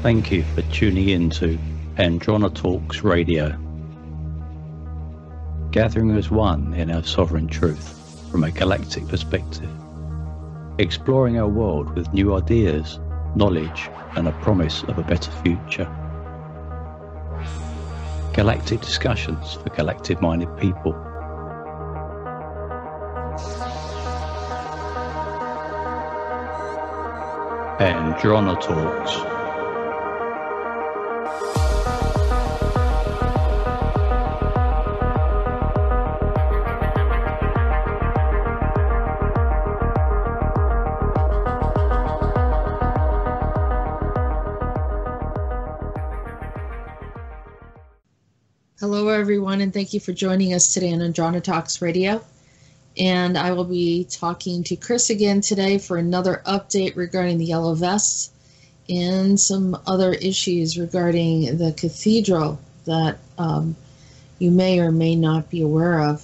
Thank you for tuning in to AndronETalks Radio. Gathering as one in our sovereign truth from a galactic perspective. Exploring our world with new ideas, knowledge, and a promise of a better future. Galactic discussions for galactic minded people. AndronETalks. Thank you for joining us today on AndronETalks Radio. And I will be talking to Chris again today for another update regarding the Yellow Vests and some other issues regarding the cathedral that um, you may or may not be aware of.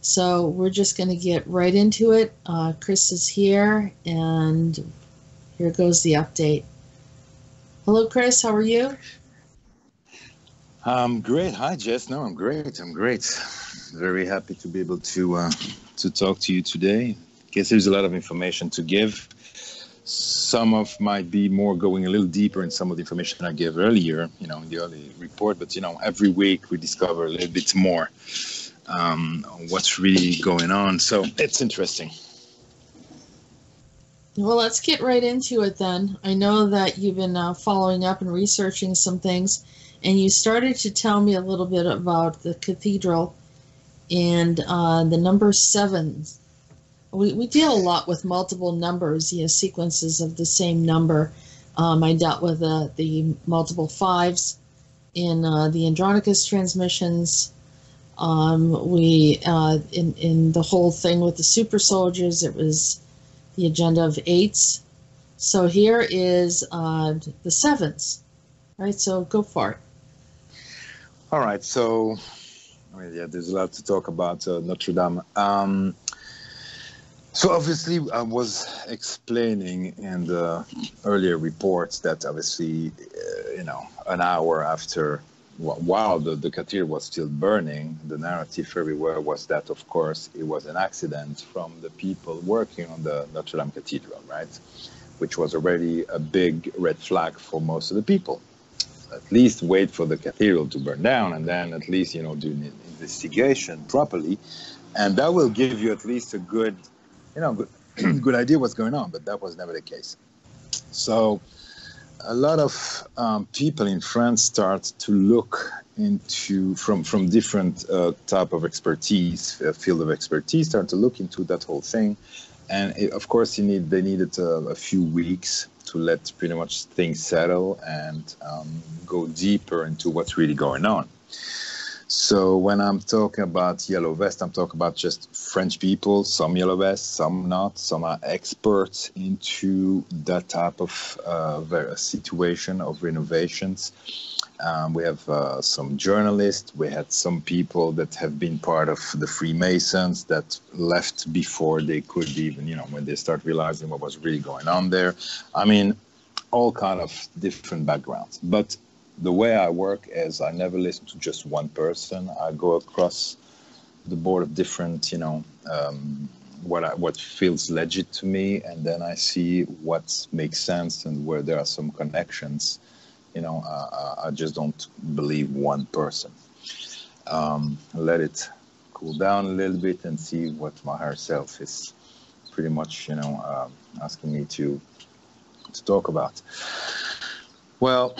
So we're just going to get right into it. Uh, Chris is here, and here goes the update. Hello, Chris. How are you? Um, great. Hi, Jess. No, I'm great. I'm great. Very happy to be able to uh, to talk to you today. Guess there's a lot of information to give. Some of might be more going a little deeper in some of the information I gave earlier, you know, in the early report. But you know, every week we discover a little bit more um, what's really going on. So it's interesting. Well, let's get right into it then. I know that you've been uh, following up and researching some things and you started to tell me a little bit about the cathedral and uh, the number seven. We, we deal a lot with multiple numbers, you know, sequences of the same number. Um, I dealt with uh, the multiple fives in uh, the Andronicus transmissions. Um, we uh, in in the whole thing with the super soldiers, it was the agenda of eights. So here is uh, the sevens, right? So go for it. All right, so I mean, yeah, there's a lot to talk about uh, Notre Dame. Um, so obviously, I was explaining in the earlier reports that obviously, uh, you know, an hour after, while the, the cathedral was still burning, the narrative everywhere was that, of course, it was an accident from the people working on the Notre Dame Cathedral, right? Which was already a big red flag for most of the people at least wait for the cathedral to burn down and then at least you know do an investigation properly. And that will give you at least a good you know good, good idea what's going on but that was never the case. So a lot of um, people in france start to look into from from different uh, type of expertise uh, field of expertise start to look into that whole thing. And it, of course you need they needed uh, a few weeks to let pretty much things settle and um, go deeper into what's really going on. So when I'm talking about yellow vest, I'm talking about just French people, some yellow vest, some not. Some are experts into that type of uh, situation of renovations. Um, we have uh, some journalists. We had some people that have been part of the Freemasons that left before they could even, you know, when they start realizing what was really going on there. I mean, all kind of different backgrounds. But the way I work is I never listen to just one person. I go across the board of different, you know, um, what I, what feels legit to me, and then I see what makes sense and where there are some connections you know, uh, I just don't believe one person. Um, let it cool down a little bit and see what my higher self is pretty much, you know, uh, asking me to to talk about. Well,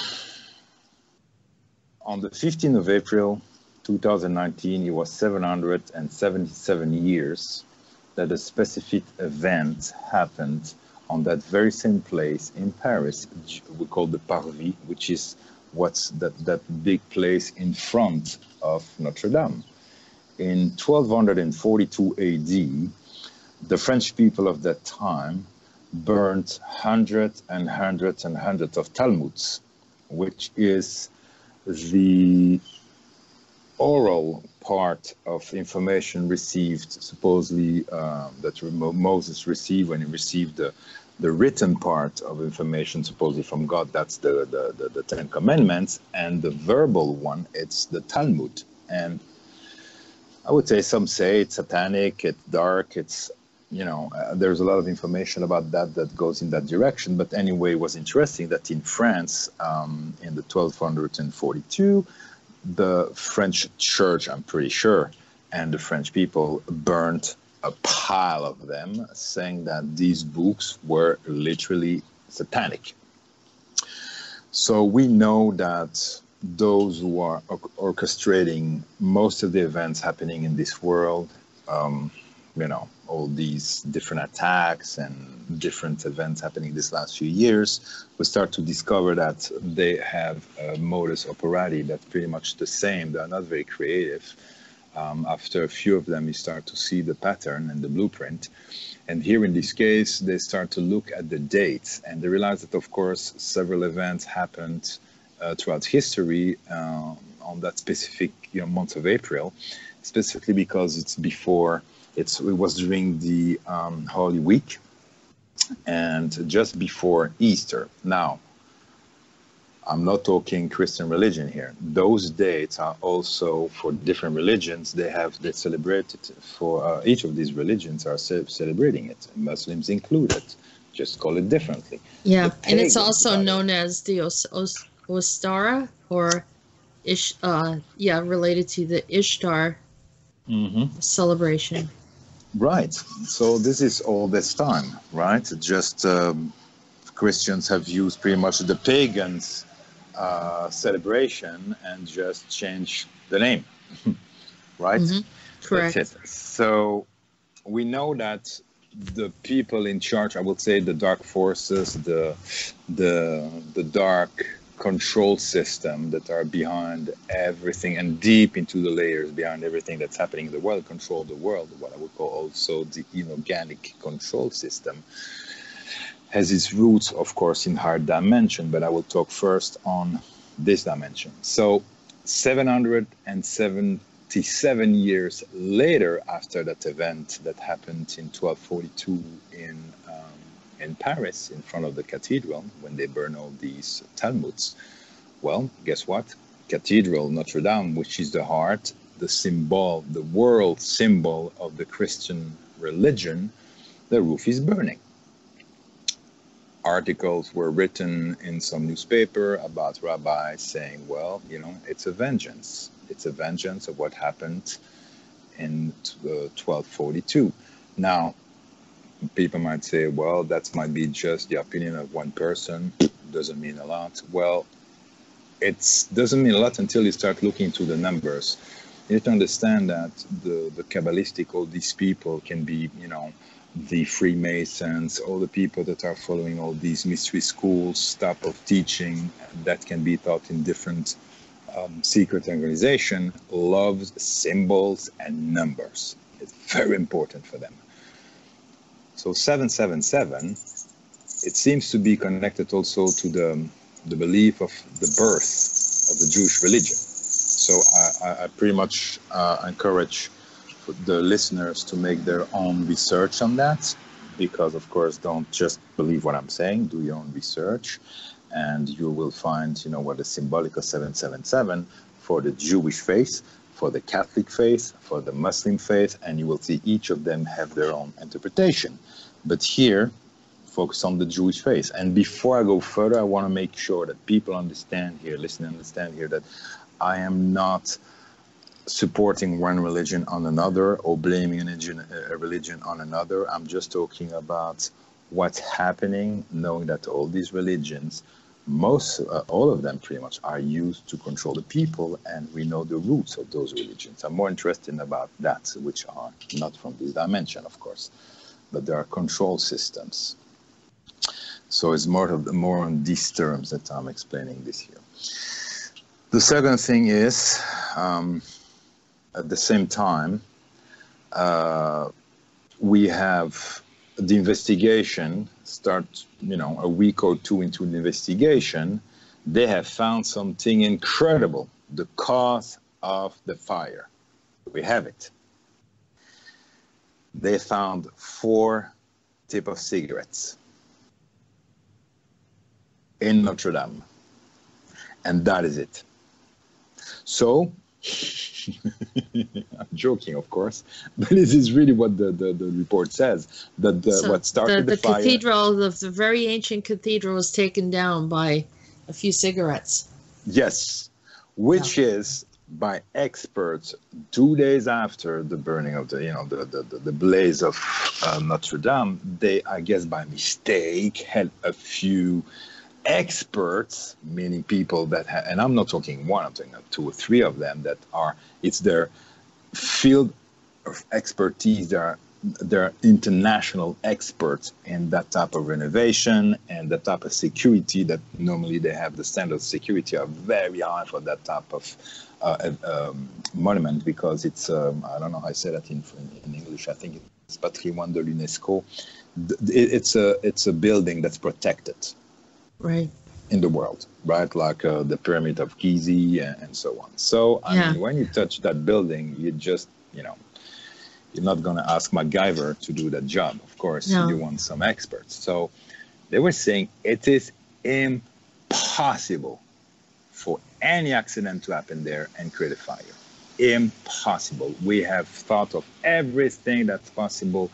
on the 15th of April, 2019, it was 777 years that a specific event happened on that very same place in Paris, we call the Parvis, which is what's that, that big place in front of Notre Dame. In 1242 AD, the French people of that time burned hundreds and hundreds and hundreds of Talmuds, which is the oral part of information received, supposedly um, that Moses received when he received the the written part of information supposedly from God, that's the, the, the, the Ten Commandments, and the verbal one, it's the Talmud. And I would say some say it's satanic, it's dark, it's you know, uh, there's a lot of information about that that goes in that direction. But anyway, it was interesting that in France, um, in the 1242, the French church, I'm pretty sure, and the French people burnt a pile of them, saying that these books were literally satanic. So we know that those who are orchestrating most of the events happening in this world, um, you know, all these different attacks and different events happening this last few years, we start to discover that they have a modus operandi that's pretty much the same. They're not very creative. Um, after a few of them, you start to see the pattern and the blueprint. And here in this case, they start to look at the dates and they realize that, of course, several events happened uh, throughout history uh, on that specific you know, month of April, specifically because it's before it's, it was during the um, Holy Week and just before Easter. Now, I'm not talking Christian religion here. Those dates are also for different religions. They have they celebrate it for uh, each of these religions are celebrating it, Muslims included. Just call it differently. Yeah, and it's also known as the Os- Os- Ostara or Ish. Uh, yeah, related to the Ishtar mm-hmm. celebration. Right. So this is all this time, right? Just um, Christians have used pretty much the pagans' uh, celebration and just change the name, right? Mm-hmm. Correct. So we know that the people in charge, I would say, the dark forces, the the the dark control system that are behind everything and deep into the layers behind everything that's happening in the world, control the world, what I would call also the inorganic control system, has its roots, of course, in higher dimension, but I will talk first on this dimension. So 777 years later after that event that happened in 1242 in in Paris in front of the cathedral when they burn all these Talmuds. Well, guess what? Cathedral Notre Dame, which is the heart, the symbol, the world symbol of the Christian religion, the roof is burning. Articles were written in some newspaper about rabbis saying, well, you know, it's a vengeance. It's a vengeance of what happened in 1242. Uh, now, people might say, well, that might be just the opinion of one person, doesn't mean a lot. Well, it doesn't mean a lot until you start looking to the numbers. You have to understand that the, the Kabbalistic, all these people can be, you know, the Freemasons, all the people that are following all these mystery schools type of teaching that can be taught in different um, secret organization loves symbols and numbers. It's very important for them. So 777, it seems to be connected also to the, the belief of the birth of the Jewish religion. So I, I pretty much uh, encourage the listeners to make their own research on that because of course don't just believe what i'm saying do your own research and you will find you know what is symbolic of 777 for the jewish faith for the Catholic faith, for the Muslim faith, and you will see each of them have their own interpretation. But here, focus on the Jewish faith. And before I go further, I want to make sure that people understand here, listen, understand here, that I am not supporting one religion on another or blaming a religion on another. I'm just talking about what's happening, knowing that all these religions most uh, all of them pretty much are used to control the people and we know the roots of those religions. I'm more interested about that which are not from this dimension of course but there are control systems. So it's more of the, more on these terms that i'm explaining this here. The second thing is um, at the same time uh, we have the investigation start, you know, a week or two into an investigation, they have found something incredible the cause of the fire. We have it. They found four type of cigarettes. in Notre Dame. And that is it. So, I'm joking, of course, but this is really what the, the, the report says. That the, So what started the, the, the fire. cathedral, the, the very ancient cathedral, was taken down by a few cigarettes. Yes, which is by experts two days after the burning of the, you know, the, the, the, the blaze of uh, Notre Dame. They, I guess, by mistake, had a few experts, meaning people that, ha- and I'm not talking one, I'm talking two or three of them that are, it's their field of expertise. They're international experts in that type of renovation and that type of security that normally they have the standards of security are very high for that type of uh, um, monument because it's um, I don't know how I say that in, in English I think it's patrimoine de l'UNESCO it's a it's a building that's protected Right. in the world, right? Like uh, the Pyramid of Giza and, and so on. So, I Yeah. mean, when you touch that building, you just, you know, you're not going to ask MacGyver to do that job. Of course, No. you want some experts. So, they were saying it is impossible for any accident to happen there and create a fire. Impossible. We have thought of everything that's possible,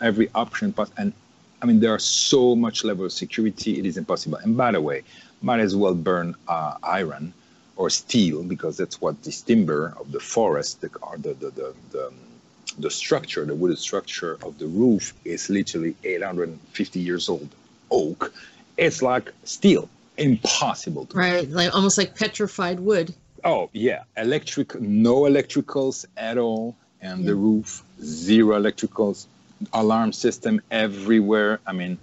every option possible, and I mean, there are so much level of security, it is impossible. And by the way, might as well burn uh, iron or steel because that's what this timber of the forest, the, the, the, the, the, the structure, the wooden structure of the roof is literally 850 years old. Oak. It's like steel. Impossible to Right. Like almost like petrified wood. Oh yeah, electric, no electricals at all, and the roof zero electricals, alarm system everywhere. I mean,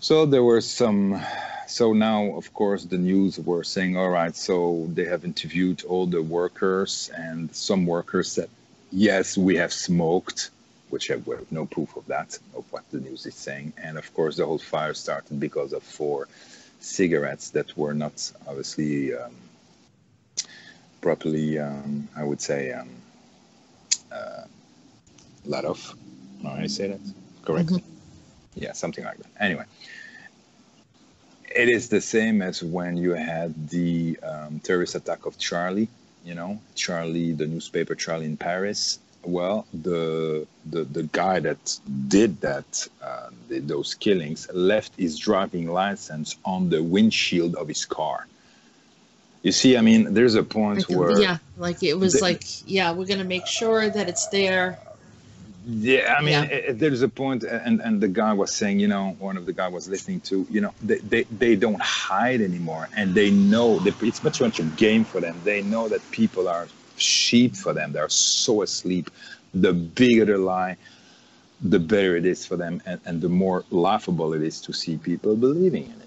so there were some. So now, of course, the news were saying, all right, so they have interviewed all the workers, and some workers said, yes, we have smoked, which have, we have no proof of that, of what the news is saying. And of course, the whole fire started because of four cigarettes that were not obviously. Um, properly, um, I would say, um, uh, let off. No, I say that correctly. Yeah, something like that. Anyway, it is the same as when you had the um, terrorist attack of Charlie. You know, Charlie, the newspaper Charlie in Paris. Well, the the, the guy that did that, uh, did those killings, left his driving license on the windshield of his car. You see, I mean, there's a point where yeah. Like it was The- like, yeah, we're gonna make sure that it's there. Yeah, I mean, Yeah. Eh, eh, i- i- there's a point, and and the guy was saying, you know, one of the guy was listening to, you know, they they, they don't hide anymore, and they know that it's much much a game for them. They know that people are sheep for them. They're so asleep. The bigger the lie, the better it is for them, and, and the more laughable it is to see people believing it.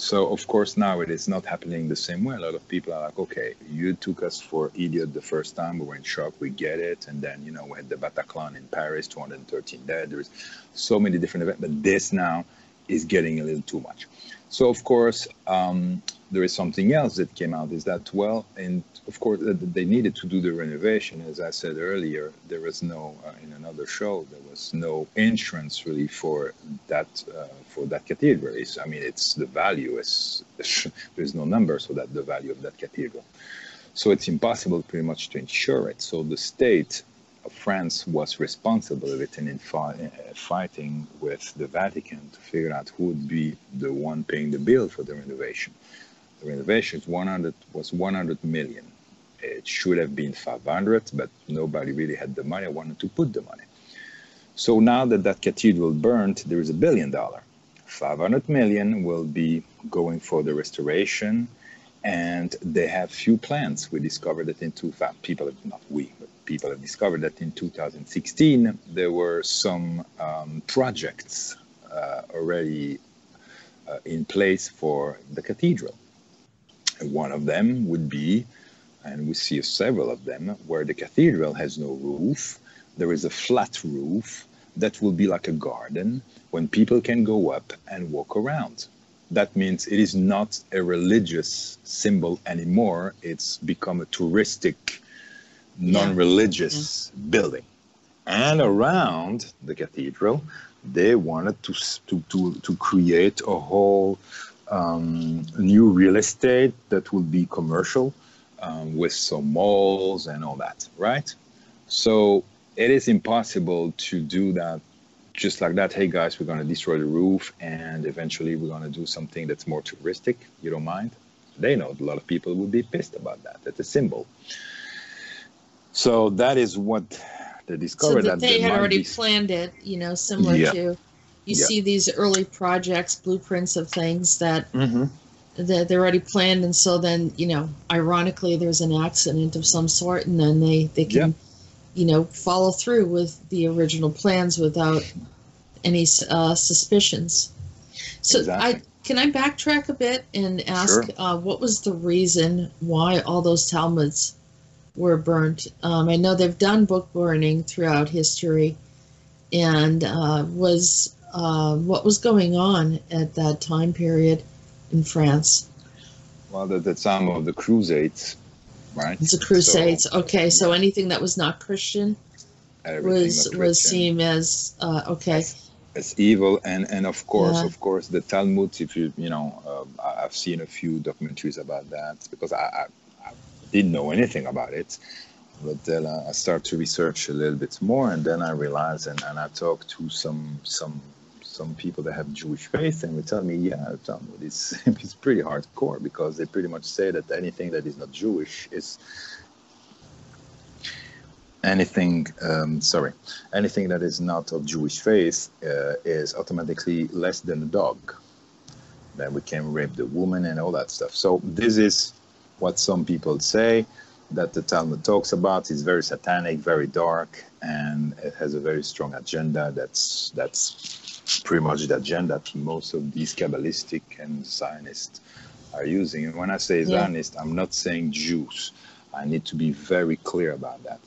So of course now it is not happening the same way. A lot of people are like, okay, you took us for idiot the first time. We were in shock. We get it. And then you know we had the Bataclan in Paris, 213 dead. There's so many different events, but this now is getting a little too much. So of course um, there is something else that came out. Is that well, and of course they needed to do the renovation. As I said earlier, there was no uh, in another show there was no insurance really for that uh, for that cathedral. It's, I mean, it's the value is there's no number so that the value of that cathedral. So it's impossible pretty much to insure it. So the state France was responsible it and in uh, fighting with the Vatican to figure out who would be the one paying the bill for the renovation. The renovation is 100 was 100 million. It should have been 500, but nobody really had the money. Wanted to put the money. So now that that cathedral burned, there is a billion dollar. 500 million will be going for the restoration and they have few plans. We discovered that in two people have not we, people have discovered that in 2016 there were some um, projects uh, already uh, in place for the cathedral. And one of them would be, and we see several of them, where the cathedral has no roof. There is a flat roof that will be like a garden when people can go up and walk around that means it is not a religious symbol anymore. It's become a touristic, non religious building. And around the cathedral, they wanted to to to, to create a whole um, new real estate that will be commercial um, with some malls and all that, right? So it is impossible to do that just like that. Hey guys, we're going to destroy the roof and eventually we're going to do something that's more touristic. You don't mind? They know a lot of people would be pissed about that. That's a symbol. So that is what they discovered. So that that they had already be- planned it, you know, similar Yeah. to you Yeah. see these early projects, blueprints of things that Mhm. that they're already planned, and so then you know, ironically, there's an accident of some sort, and then they they can, you know, follow through with the original plans without any uh, suspicions. So Exactly. I can I backtrack a bit and ask Sure. uh, what was the reason why all those Talmuds were burnt? Um, I know they've done book burning throughout history, and uh, was uh, what was going on at that time period in France? Well, at the time of the Crusades, right? It's the Crusades. So, okay, so anything that was not Christian was was seen as uh, okay. as evil and and of course Yeah. of course the talmud if you you know um, I- i've seen a few documentaries about that because i, I didn't know anything about it but then i start to research a little bit more and then i realized and, and i talked to some some some people that have jewish faith and they tell me yeah talmud is it's pretty hardcore because they pretty much say that anything that is not jewish is anything um, sorry anything that is not of Jewish faith uh, is automatically less than a dog. Then we can rape the woman and all that stuff. So this is what some people say that the Talmud talks about. is very satanic, very dark, and it has a very strong agenda. That's that's pretty much the agenda that most of these Kabbalistic and Zionists are using. And when I say Yeah. Zionist, I'm not saying Jews. I need to be very clear about that.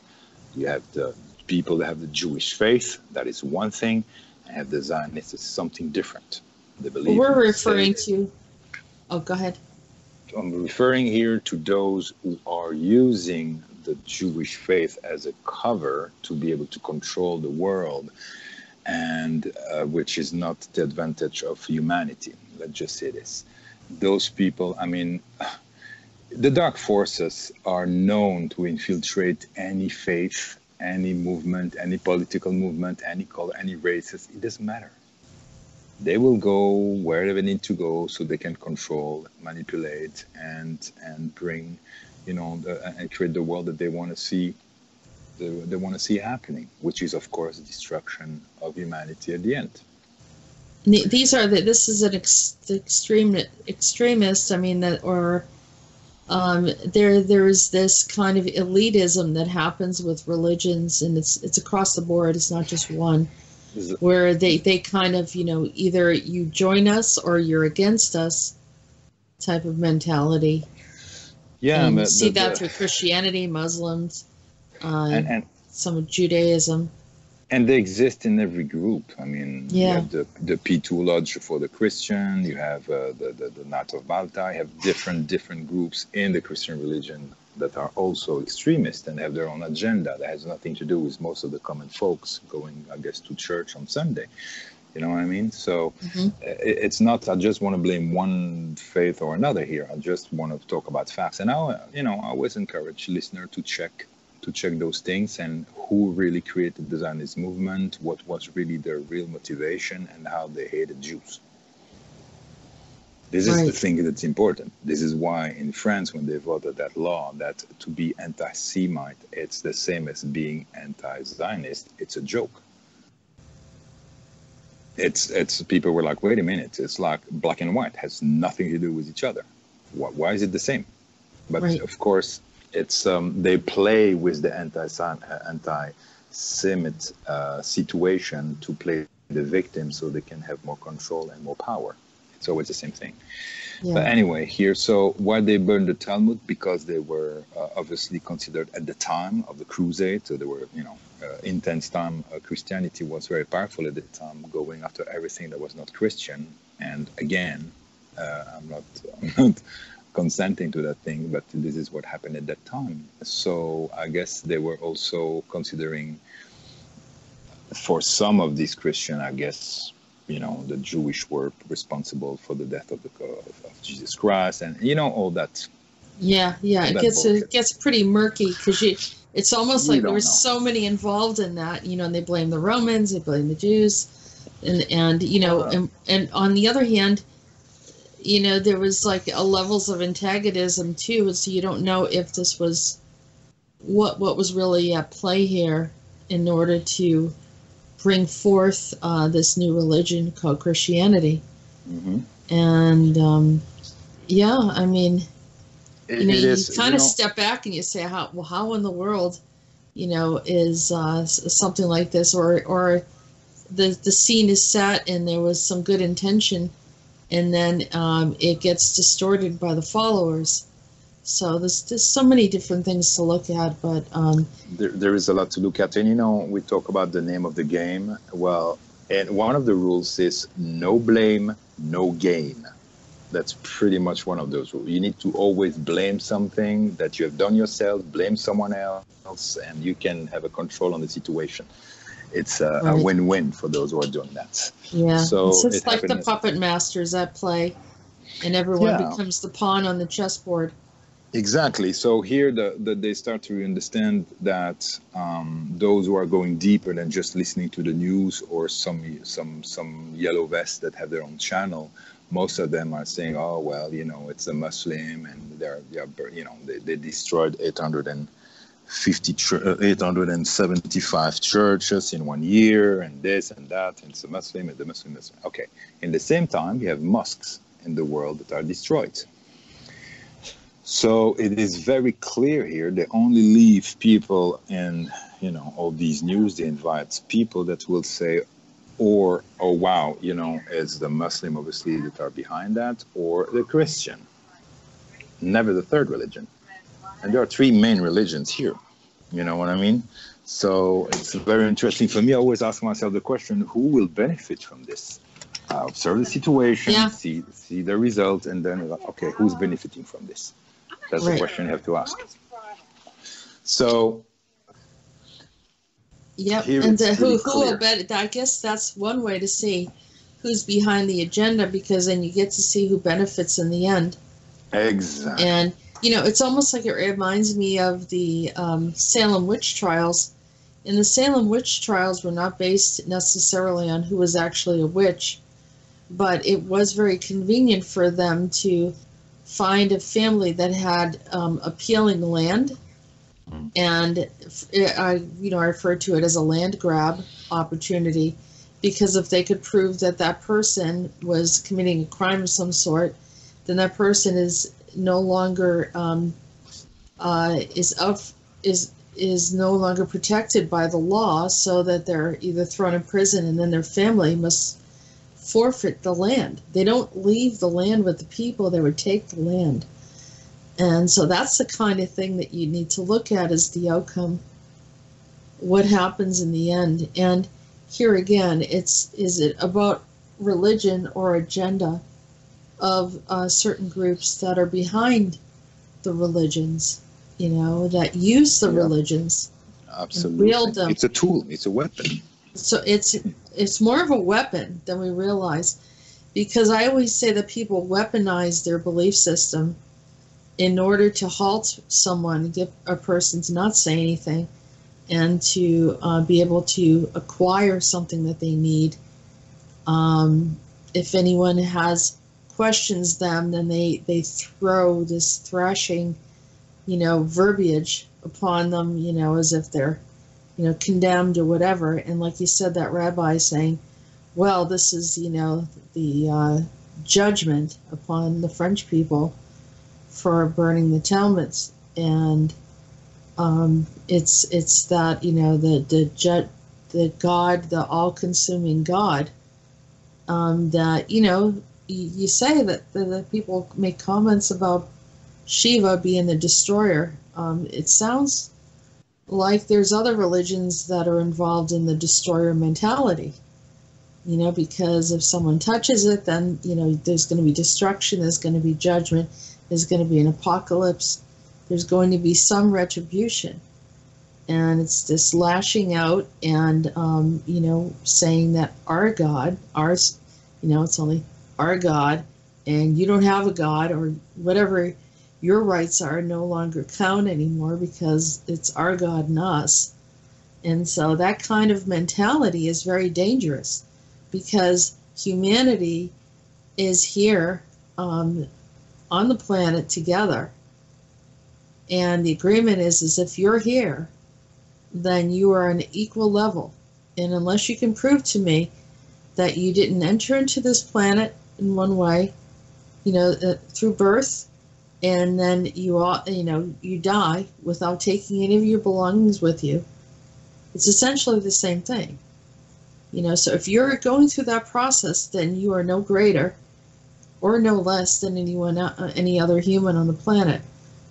You have the people that have the Jewish faith, that is one thing, and have the Zionists, it's something different. They believe We're referring to. Oh, go ahead. I'm referring here to those who are using the Jewish faith as a cover to be able to control the world, and uh, which is not the advantage of humanity. Let's just say this. Those people, I mean, the dark forces are known to infiltrate any faith, any movement, any political movement, any color, any races. It doesn't matter they will go where they need to go so they can control manipulate and and bring you know the, and create the world that they want to see they, they want to see happening which is of course destruction of humanity at the end These are the. This is an ex, extreme extremist. I mean that or. Um, there, there is this kind of elitism that happens with religions, and it's it's across the board. It's not just one. Where they, they kind of you know either you join us or you're against us type of mentality yeah and but see the- that the- through christianity muslims uh, and, and some of judaism and they exist in every group. I mean, you have the the P2 Lodge for the Christian. You have uh, the, the the of Malta. You have different different groups in the Christian religion that are also extremist and have their own agenda that has nothing to do with most of the common folks going, I guess, to church on Sunday. You know what I mean? So Mhm. it's not. I just want to blame one faith or another here. I just want to talk about facts. And I, you know, I always encourage listener to check to check those things and who really created the Zionist movement, what was really their real motivation, and how they hated Jews. This is the thing that's important. This is why in France, when they voted that law that to be anti-Semite, it's the same as being anti-Zionist. It's a joke. It's it's people were like, wait a minute, it's like black and white has nothing to do with each other. Why, why is it the same? But Right. of course, it's um, they play with the anti anti Semite uh, situation to play the victim so they can have more control and more power. It's always the same thing. yeah But anyway, here, so why they burned the Talmud? Because they were uh, obviously considered at the time of the Crusade. So they were, you know, uh, intense time. Uh, Christianity was very powerful at the time, going after everything that was not Christian. And again, uh, I'm not, I'm not consenting to that thing, but this is what happened at that time. So I guess they were also considering for some of these Christian, I guess, you know, the Jewish were responsible for the death of the of, of Jesus Christ, and you know all that. Yeah, yeah, it gets uh, bullshit. it gets pretty murky because you. It's almost like there were so many involved in that, you know, and they blame the Romans, they blame the Jews, and and you know, uh-huh. and and on the other hand, you know, there was like a levels of antagonism too, so you don't know if this was what what was really at play here in order to bring forth uh, this new religion called Christianity. Mm-hmm. And um, yeah, I mean, it, you know, you kind of know, step back and you say, how well, how in the world, you know, is uh, something like this, or or the the scene is set and there was some good intention, and then um, it gets distorted by the followers. So there's there's so many different things to look at, but um, there, there is a lot to look at. And you know, we talk about the name of the game. Well, and one of the rules is no blame, no gain. That's pretty much one of those rules. You need to always blame something that you have done yourself, blame someone else, and you can have a control on the situation. It's a, right. a win-win for those who are doing that. Yeah, so it's just like the puppet masters at play, and everyone yeah. becomes the pawn on the chessboard. Exactly. So here, the, the, they start to understand that um, those who are going deeper than just listening to the news or some some some yellow vests that have their own channel, most of them are saying, "Oh well, you know, it's a Muslim, and they're, they're you know they, they destroyed 850 uh, 875 churches in one year, and this and that, and it's a Muslim, and the Muslim, Muslim. Okay. In the same time, we have mosques in the world that are destroyed so it is very clear here. They only leave people in, you know, all these news. They invite people that will say, or, oh wow, you know, it's the Muslim obviously that are behind that, or the Christian. Never the third religion. And there are three main religions here. You know what I mean? So it's very interesting for me. I always ask myself the question: Who will benefit from this? I observe the situation, yeah. see see the result, and then okay, who's benefiting from this? That's right. the question you have to ask. So. Yep, and uh, who who will bet? I guess that's one way to see who's behind the agenda because then you get to see who benefits in the end. Exactly. And you know, it's almost like it reminds me of the um, Salem witch trials. And the Salem witch trials were not based necessarily on who was actually a witch, but it was very convenient for them to find a family that had um, appealing land, mm. and I, you know, I refer to it as a land grab opportunity, because if they could prove that that person was committing a crime of some sort, then that person is no longer um, uh, is of is is no longer protected by the law, so that they're either thrown in prison and then their family must forfeit the land. They don't leave the land with the people, they would take the land. And so that's the kind of thing that you need to look at as the outcome. What happens in the end? And here again, it's is it about religion or agenda of uh, certain groups that are behind the religions, you know, that use the yeah. religions, absolutely, wield them. It's a tool. It's a weapon. So it's it's more of a weapon than we realize because I always say that people weaponize their belief system in order to halt someone, get a person to not say anything, and to uh, be able to acquire something that they need. Um, if anyone has questions them, then they, they throw this thrashing, you know, verbiage upon them, you know, as if they're you know, condemned or whatever. And like you said, that rabbi saying, well, this is, you know, the uh, judgment upon the French people for burning the Talmuds. And um, it's it's that, you know, the, the, ju- the God, the all consuming God, um, that, you know, you, you say that, the, that people make comments about Shiva being the destroyer. Um, it sounds like there's other religions that are involved in the destroyer mentality you know because if someone touches it then you know there's going to be destruction there's going to be judgment there's going to be an apocalypse there's going to be some retribution. And it's this lashing out and um, you know saying that our God, ours, you know, it's only our God, and you don't have a God or whatever your rights are no longer count anymore because it's our God and us. And so that kind of mentality is very dangerous because humanity is here um, on the planet together. And the agreement is, is if you're here, then you are on an equal level. And unless you can prove to me that you didn't enter into this planet in one way, you know, uh, through birth, and then you all, you know, you die without taking any of your belongings with you. It's essentially the same thing. You know, so if you're going through that process, then you are no greater or no less than anyone, uh, any other human on the planet.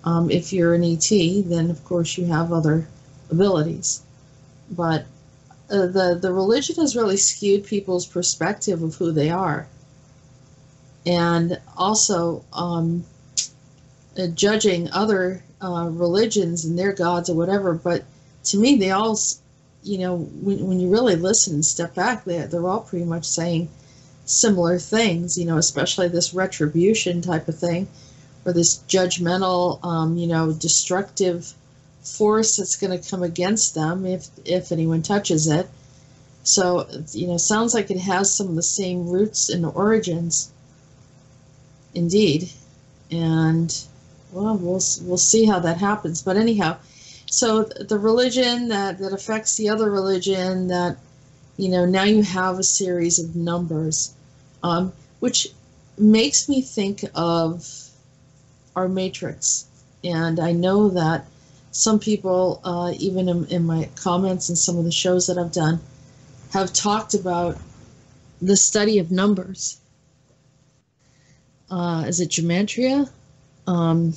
Um, if you're an ET, then of course you have other abilities. But uh, the the religion has really skewed people's perspective of who they are, and also um, judging other uh, religions and their gods or whatever. But to me, they all, you know, when, when you really listen and step back, they they're all pretty much saying similar things. You know, especially this retribution type of thing, or this judgmental, um, you know, destructive force that's going to come against them if if anyone touches it. So you know, sounds like it has some of the same roots and origins. Indeed, and well, we'll we'll see how that happens. But anyhow, so the religion that that affects the other religion that you know now you have a series of numbers, um, which makes me think of our matrix, and I know that some people, uh, even in, in my comments and some of the shows that I've done, have talked about the study of numbers. Uh, is it gematria? Um,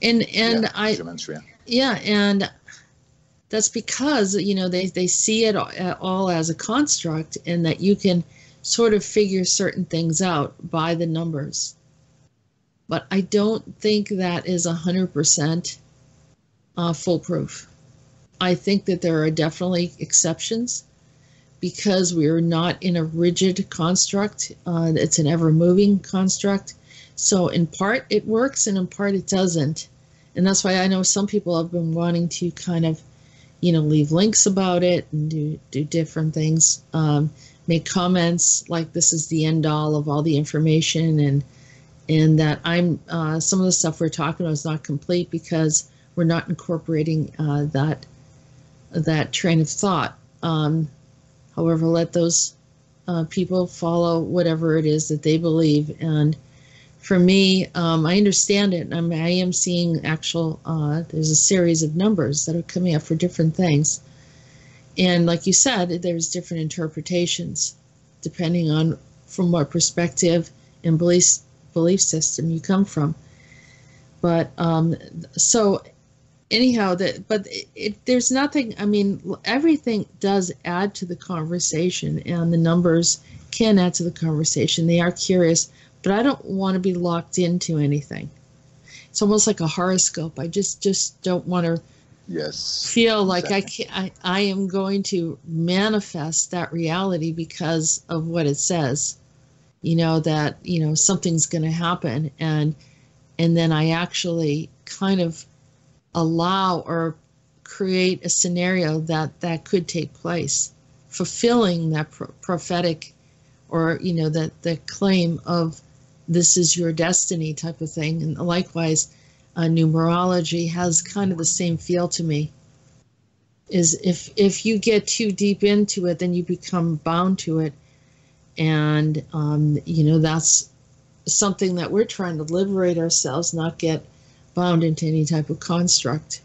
and and yeah, I gematria. yeah, and that's because you know they they see it all as a construct, and that you can sort of figure certain things out by the numbers but I don't think that is 100% uh, foolproof. I think that there are definitely exceptions because we are not in a rigid construct, uh, it's an ever moving construct. So, in part, it works and in part, it doesn't. And that's why I know some people have been wanting to kind of, you know, leave links about it and do, do different things, um, make comments like this is the end all of all the information and and that I'm uh, some of the stuff we're talking about is not complete because we're not incorporating uh, that that train of thought. Um, however, let those uh, people follow whatever it is that they believe. And for me, um, I understand it. I'm, I am seeing actual. Uh, there's a series of numbers that are coming up for different things, and like you said, there's different interpretations depending on from what perspective and beliefs belief system you come from. But um, so anyhow, that but it, it, there's nothing. I mean, everything does add to the conversation, and the numbers can add to the conversation. They are curious, but I don't want to be locked into anything. It's almost like a horoscope. I just just don't want to yes feel like exactly. I, can, I I am going to manifest that reality because of what it says you know that you know something's going to happen and and then i actually kind of allow or create a scenario that that could take place fulfilling that pro- prophetic or you know that the claim of this is your destiny type of thing. And likewise uh, numerology has kind of the same feel to me. Is if if you get too deep into it then you become bound to it. And um, you know that's something that we're trying to liberate ourselves not get bound into any type of construct.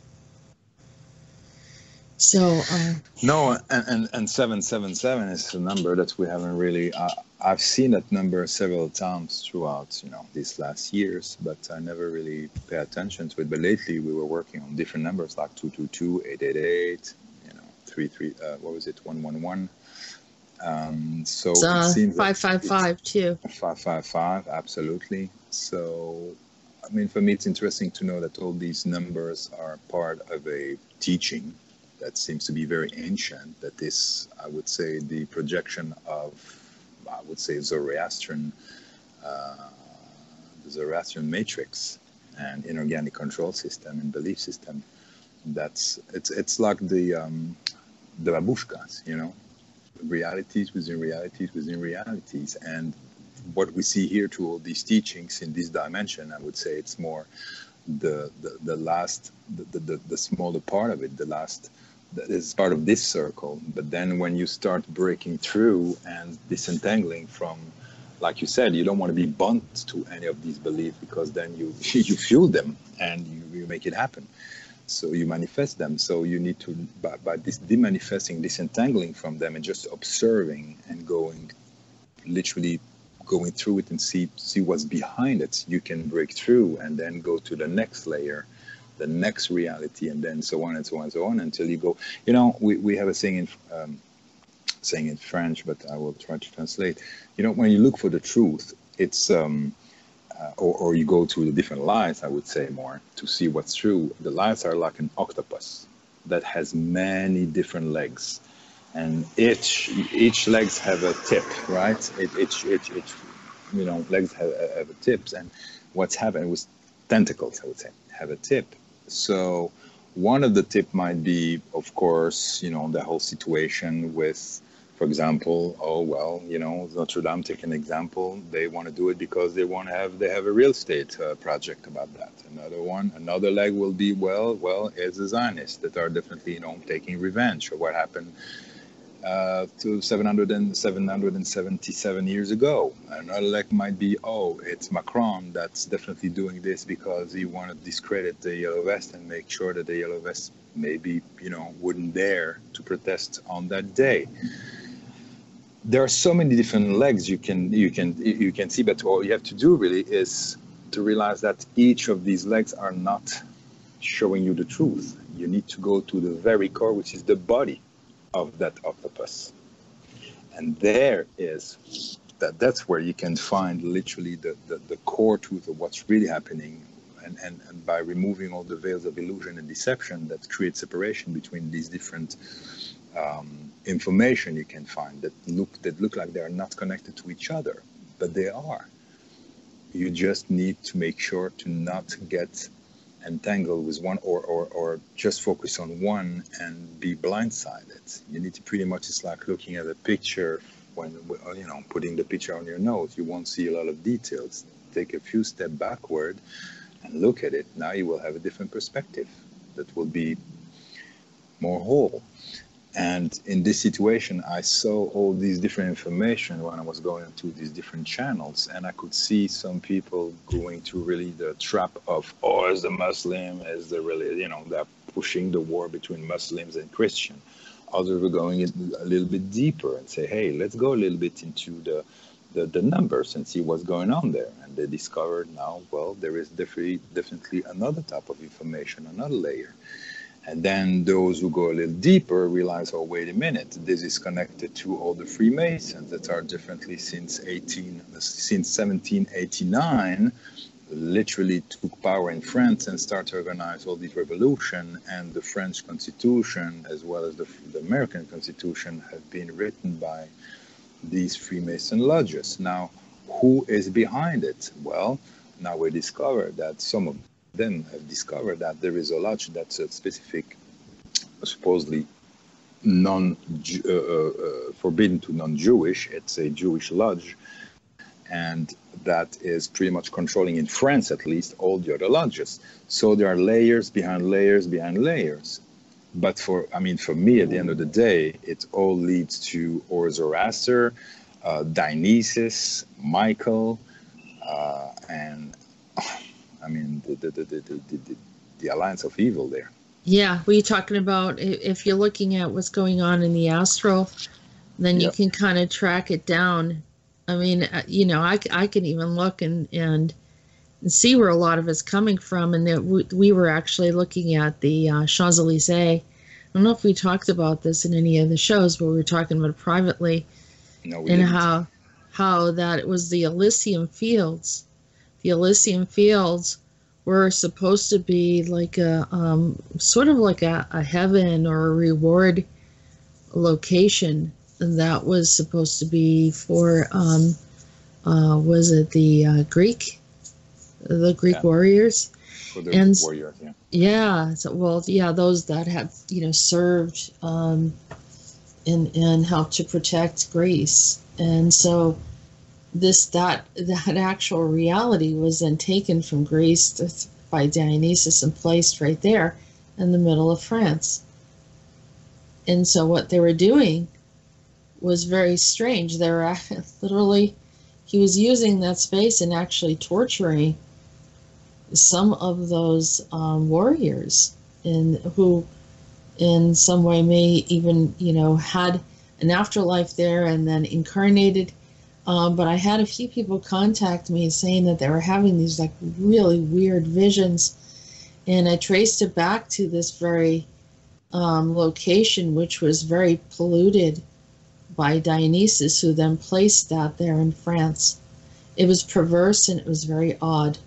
So uh, no and, and and 777 is a number that we haven't really uh, i've seen that number several times throughout you know these last years but i never really pay attention to it but lately we were working on different numbers like 222 888 you know 33 uh, what was it 111 um, so uh, it seems five five five too. Five five five, absolutely. So I mean, for me, it's interesting to know that all these numbers are part of a teaching that seems to be very ancient. That is, I would say, the projection of, I would say, Zoroastrian, uh, Zoroastrian matrix and inorganic control system and belief system. That's it's it's like the um, the babushkas, you know, realities within realities within realities, and what we see here to all these teachings in this dimension, I would say it's more the the, the last the, the, the smaller part of it, the last is part of this circle. But then when you start breaking through and disentangling from like you said, you don't want to be bunt to any of these beliefs because then you you fuel them and you, you make it happen. So you manifest them. So you need to by, by this demanifesting, disentangling from them, and just observing and going, literally going through it and see see what's behind it. You can break through and then go to the next layer, the next reality, and then so on and so on and so on until you go. You know, we, we have a saying in um, saying in French, but I will try to translate. You know, when you look for the truth, it's um, uh, or, or you go to the different lights, I would say more to see what's true. The lights are like an octopus that has many different legs, and each each legs have a tip, right? It, each, each, each you know legs have, have a tips, and what's happening with tentacles, I would say, have a tip. So one of the tip might be, of course, you know, the whole situation with for example, oh well, you know, Notre Dame. Take an example. They want to do it because they want to have they have a real estate uh, project about that. Another one, another leg will be well, well, it's the Zionists that are definitely you know taking revenge for what happened uh, to 700 and 777 years ago. Another leg might be, oh, it's Macron that's definitely doing this because he wanted to discredit the Yellow Vest and make sure that the Yellow Vest maybe, you know, wouldn't dare to protest on that day. There are so many different legs you can you can you can see but all you have to do really is to realize that each of these legs are not showing you the truth. You need to go to the very core which is the body of that octopus and there is that that's where you can find literally the, the, the core truth of what's really happening and, and, and by removing all the veils of illusion and deception that create separation between these different um, information you can find that look that look like they are not connected to each other, but they are. You just need to make sure to not get entangled with one or, or, or just focus on one and be blindsided. You need to pretty much, it's like looking at a picture when, you know, putting the picture on your nose. You won't see a lot of details. Take a few steps backward and look at it. Now you will have a different perspective that will be more whole. And in this situation, I saw all these different information when I was going to these different channels, and I could see some people going to really the trap of, oh, as the Muslim, as the really, you know, they're pushing the war between Muslims and Christian. Others were going a little bit deeper and say, hey, let's go a little bit into the, the, the numbers and see what's going on there. And they discovered now, well, there is definitely, definitely another type of information, another layer. And then those who go a little deeper realize, oh, wait a minute, this is connected to all the Freemasons that are differently since 18, since 1789, literally took power in France and started to organize all these revolution. And the French Constitution, as well as the, the American Constitution, have been written by these Freemason lodges. Now, who is behind it? Well, now we discover that some of then have discovered that there is a lodge that's a specific, supposedly non uh, uh, uh, forbidden to non-Jewish. It's a Jewish lodge, and that is pretty much controlling in France at least all the other lodges. So there are layers behind layers behind layers. But for I mean, for me, at the end of the day, it all leads to or Zoroaster, uh, Dionysus, Michael, uh, and I mean, the, the, the, the, the, the alliance of evil there. Yeah, we talking about if you're looking at what's going on in the astral, then you can kind of track it down. I mean, uh, you know, I, I can even look and, and, see where a lot of it's coming from. And that we, we were actually looking at the uh, Champs Elysees. I don't know if we talked about this in any of the shows, but we were talking about it privately. No, and didn't. how how that it was the Elysium Fields the Elysian fields were supposed to be like a um, sort of like a, a heaven or a reward location that was supposed to be for um, uh, was it the uh, Greek the Greek Yeah. warriors And- warriors, yeah. yeah so, well yeah those that have you know served um, and and helped to protect Greece and so this that that actual reality was then taken from Greece to, by Dionysus and placed right there in the middle of France. And so what they were doing was very strange. They were literally he was using that space and actually torturing some of those um, warriors in who in some way may even you know had an afterlife there and then incarnated um, but I had a few people contact me saying that they were having these like really weird visions, and I traced it back to this very um, location, which was very polluted by Dionysus, who then placed that there in France. It was perverse and it was very odd,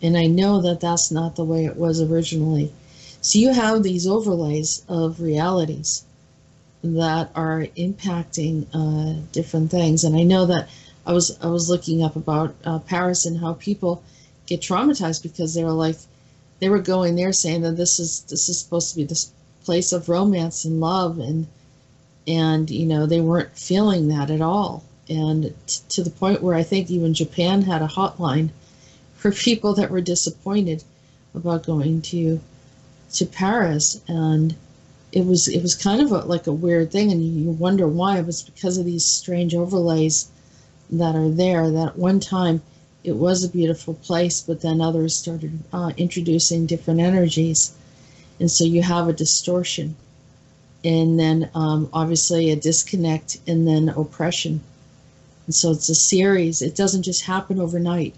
and I know that that's not the way it was originally. So you have these overlays of realities that are impacting uh, different things. And I know that I was I was looking up about uh, Paris and how people get traumatized because they were like they were going there saying that this is this is supposed to be this place of romance and love. And and you know they weren't feeling that at all. And t- to the point where I think even Japan had a hotline for people that were disappointed about going to to Paris. And it was it was kind of a, like a weird thing and you wonder why. It was because of these strange overlays that are there that at one time it was a beautiful place but then others started uh, introducing different energies. And so you have a distortion and then um, obviously a disconnect and then oppression. And so it's a series. It doesn't just happen overnight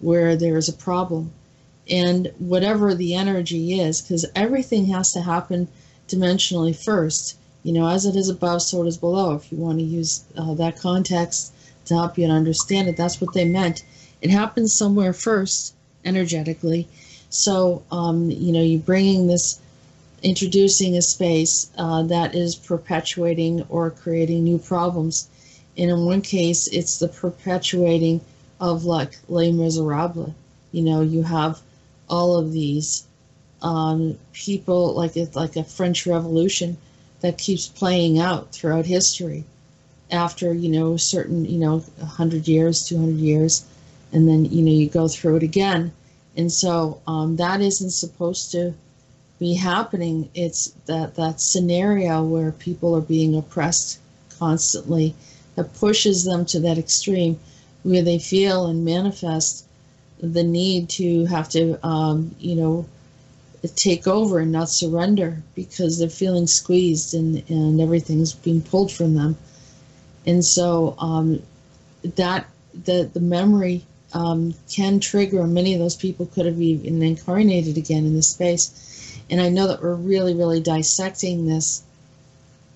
where there is a problem. And whatever the energy is because everything has to happen dimensionally first. You know, as it is above, so it is below. If you want to use uh, that context to help you understand it, that's what they meant. It happens somewhere first, energetically. So, um, you know, you're bringing this, introducing a space uh, that is perpetuating or creating new problems. And in one case, it's the perpetuating of like Les Miserables. You know, you have all of these um, people like it's like a French Revolution that keeps playing out throughout history. After you know certain you know hundred years, two hundred years, and then you know you go through it again, and so um, that isn't supposed to be happening. It's that that scenario where people are being oppressed constantly that pushes them to that extreme where they feel and manifest the need to have to um, you know take over and not surrender because they're feeling squeezed and, and everything's being pulled from them. And so um, that the the memory um, can trigger. Many of those people could have even incarnated again in this space. And I know that we're really, really dissecting this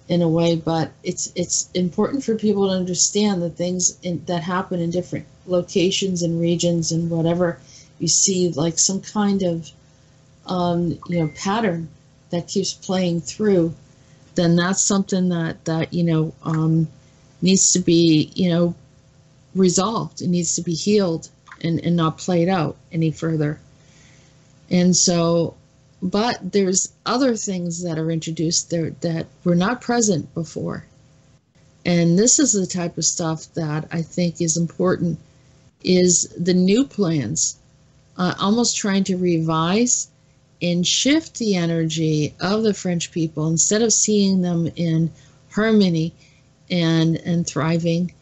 in a way, but it's it's important for people to understand the things in, that happen in different locations and regions and whatever you see, like some kind of um, you know pattern that keeps playing through, then that's something that that you know um, needs to be you know resolved. It needs to be healed and, and not played out any further. And so, but there's other things that are introduced there that were not present before. And this is the type of stuff that I think is important is the new plans, uh, almost trying to revise and shift the energy of the French people instead of seeing them in harmony and and thriving.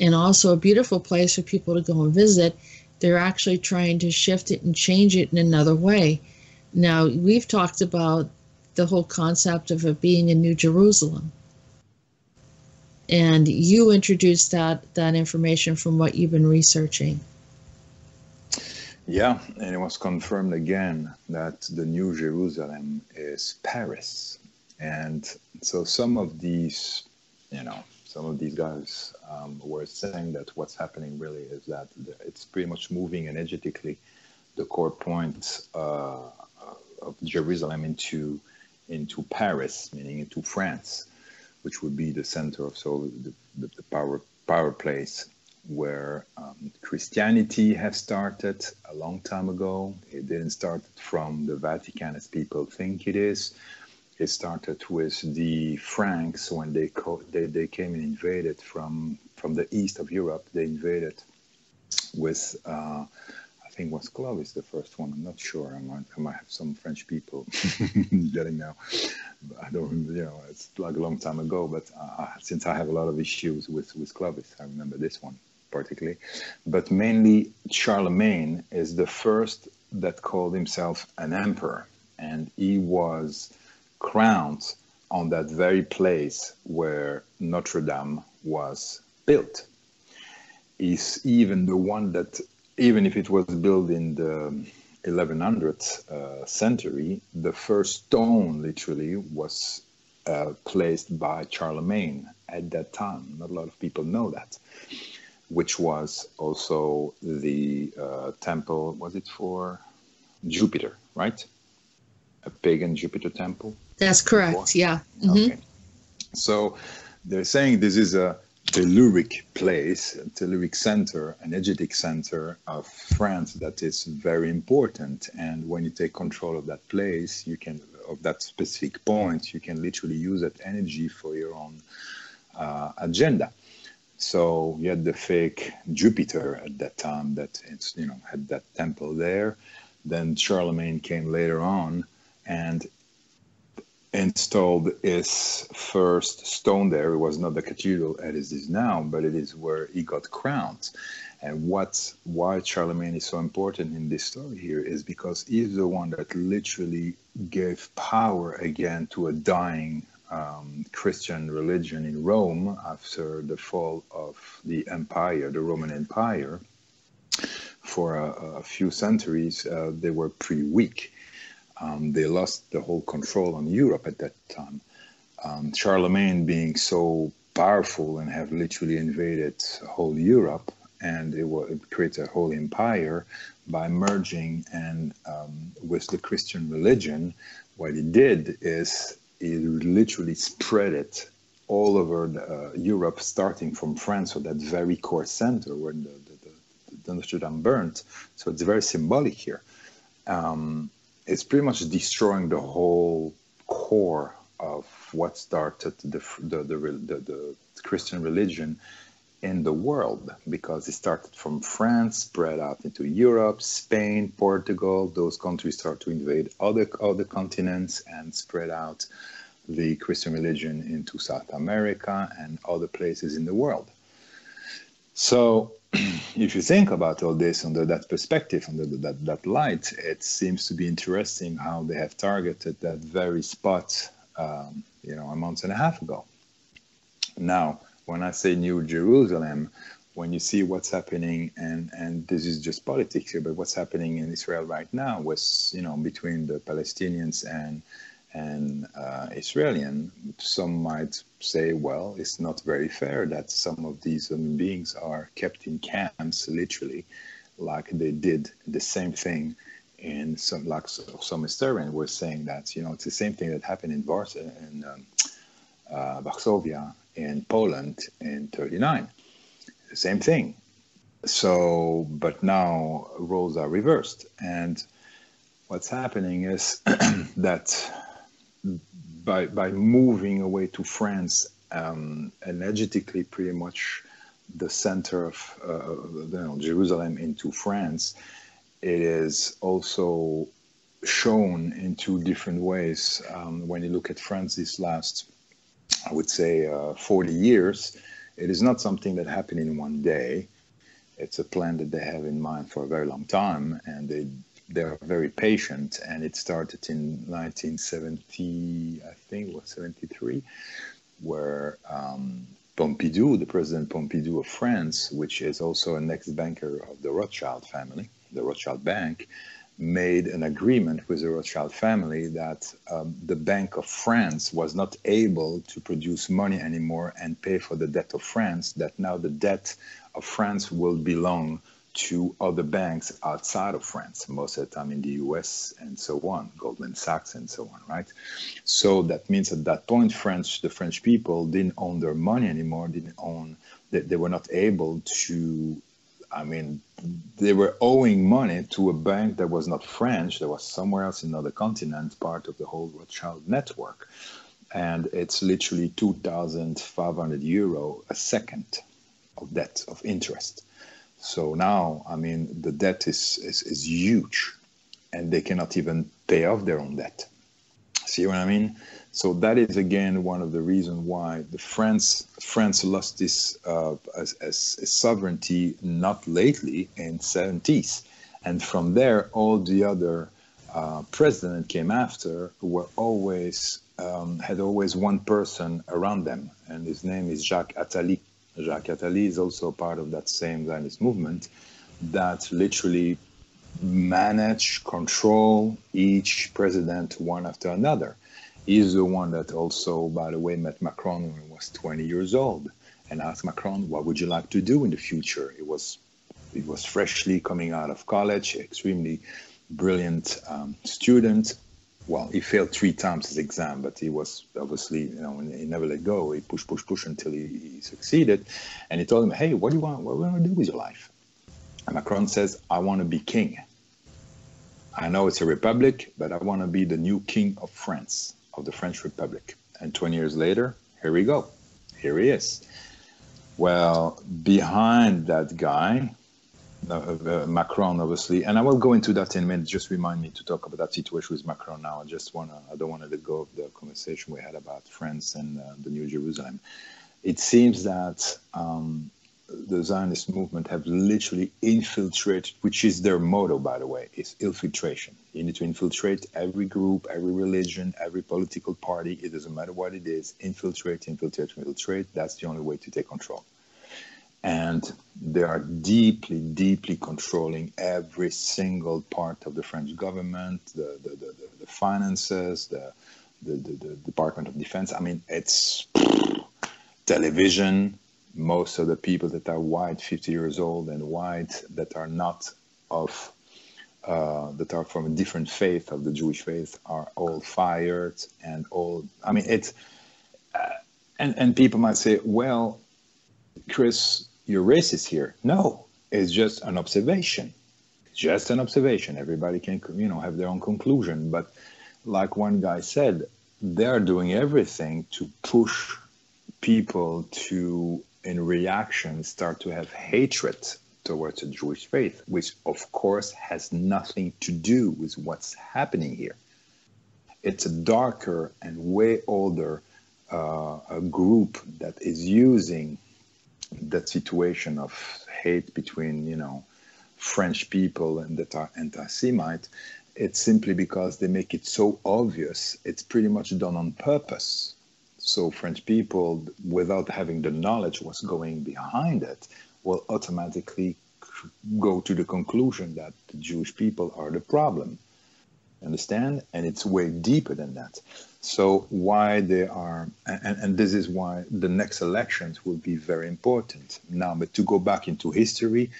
And also a beautiful place for people to go and visit. They're actually trying to shift it and change it in another way. Now we've talked about the whole concept of it being a new jerusalem. And you introduced that that information from what you've been researching Yeah, and it was confirmed again that the New Jerusalem is Paris. And so some of these, you know, some of these guys um, were saying that what's happening really is that it's pretty much moving energetically the core point uh, of Jerusalem into into Paris, meaning into France, which would be the center of so the, the, the power power place where um, Christianity has started a long time ago. It didn't start from the Vatican as people think it is. It started with the Franks when they they, they came and invaded from from the east of Europe. They invaded with uh, I think was Clovis the first one. I'm not sure. I might I might have some French people getting now. I don't. You know, it's like a long time ago. But uh, since I have a lot of issues with with Clovis, I remember this one particularly. But mainly Charlemagne is the first that called himself an emperor, and he was crowned on that very place where Notre Dame was built. Is even the one that, even if it was built in the 1100th uh, century, the first stone literally was uh, placed by Charlemagne at that time. Not a lot of people know that, which was also the uh, temple, was it for Jupiter, right? A pagan Jupiter temple? That's correct. Yeah. Mm-hmm. Okay. So they're saying this is a telluric place, a telluric center, an energetic center of France that is very important. And when you take control of that place, you can, of that specific point, you can literally use that energy for your own uh, agenda. So you had the fake Jupiter at that time that it's you know had that temple there. Then Charlemagne came later on and installed his first stone there. It was not the cathedral as it is now, but it is where he got crowned. And what why Charlemagne is so important in this story here is because he's the one that literally gave power again to a dying um, Christian religion in Rome after the fall of the empire, the Roman Empire. For a, a few centuries, uh, they were pretty weak um, they lost the whole control on Europe at that time. Um, Charlemagne being so powerful and have literally invaded whole Europe, and it, will, it creates a whole empire by merging and um, with the Christian religion. What he did is he literally spread it all over the, uh, Europe, starting from France, so that very core center where the, the, the, the Notre Dame burnt. So it's very symbolic here. Um, it's pretty much destroying the whole core of what started the the, the, the, the Christian religion in the world because it started from France, spread out into Europe, Spain, Portugal. Those countries start to invade other other continents and spread out the Christian religion into South America and other places in the world. So if you think about all this under that perspective, under that, that light, it seems to be interesting how they have targeted that very spot, um, you know, a month and a half ago. Now, when I say New Jerusalem, when you see what's happening, and and this is just politics here, but what's happening in Israel right now was, you know, between the Palestinians and and uh, some might say, well, it's not very fair that some of these human beings are kept in camps, literally, like they did the same thing in some, like some historians were saying that, you know, it's the same thing that happened in Warsaw, in um, uh, Varsovia, in Poland in 39. The same thing. So, but now roles are reversed. And what's happening is that by by moving away to France, um, energetically, pretty much the center of uh, you know, Jerusalem into France, it is also shown in two different ways. Um, when you look at France these last, I would say, uh, 40 years, it is not something that happened in one day. It's a plan that they have in mind for a very long time, and they they are very patient, and it started in 1970, I think was 73, where um, Pompidou, the President Pompidou of France, which is also an ex-banker of the Rothschild family, the Rothschild Bank, made an agreement with the Rothschild family that um, the Bank of France was not able to produce money anymore and pay for the debt of France, that now the debt of France will belong to other banks outside of France, most of the time in the US and so on, Goldman Sachs and so on, right? So that means at that point, French, the French people didn't own their money anymore, didn't own, they, they were not able to, I mean, they were owing money to a bank that was not French, that was somewhere else in another continent, part of the whole Rothschild network. And it's literally 2,500 euro a second of debt, of interest so now, I mean, the debt is, is, is huge and they cannot even pay off their own debt. See what I mean? So that is again one of the reasons why the France France lost this uh, as, as, sovereignty not lately in 70s, and from there all the other uh, president came after were always um, had always one person around them, and his name is Jacques Attali. Jacques Attali is also part of that same Zionist movement that literally manage, control each president one after another. He's the one that also, by the way, met Macron when he was 20 years old and asked Macron, what would you like to do in the future? It was, he was freshly coming out of college, extremely brilliant um, student, well, he failed three times his exam, but he was obviously, you know, he never let go. He pushed, pushed, pushed until he, he succeeded. And he told him, hey, what do you want? What do you want to do with your life? And Macron says, I want to be king. I know it's a republic, but I want to be the new king of France, of the French Republic. And 20 years later, here we go. Here he is. Well, behind that guy, uh, Macron, obviously, and I will go into that in a minute. Just remind me to talk about that situation with Macron now. I just want to, I don't want to let go of the conversation we had about France and uh, the New Jerusalem. It seems that um, the Zionist movement have literally infiltrated, which is their motto, by the way, is infiltration. You need to infiltrate every group, every religion, every political party. It doesn't matter what it is. Infiltrate, infiltrate, infiltrate. That's the only way to take control and they are deeply, deeply controlling every single part of the French government, the, the, the, the finances, the, the, the, Department of Defense. I mean, it's television. Most of the people that are white, 50 years old and white, that are not of, uh, that are from a different faith of the Jewish faith, are all fired and all. I mean, it's, uh, and and people might say, well, Chris, you're racist here. No, it's just an observation. just an observation. Everybody can, you know, have their own conclusion. But like one guy said, they're doing everything to push people to, in reaction, start to have hatred towards the Jewish faith, which of course has nothing to do with what's happening here. It's a darker and way older uh, group that is using that situation of hate between you know French people and that are anti-Semite, it's simply because they make it so obvious. It's pretty much done on purpose. So French people, without having the knowledge what's going behind it, will automatically go to the conclusion that the Jewish people are the problem. Understand? And it's way deeper than that. So why they are, and, and this is why the next elections will be very important. Now, but to go back into history,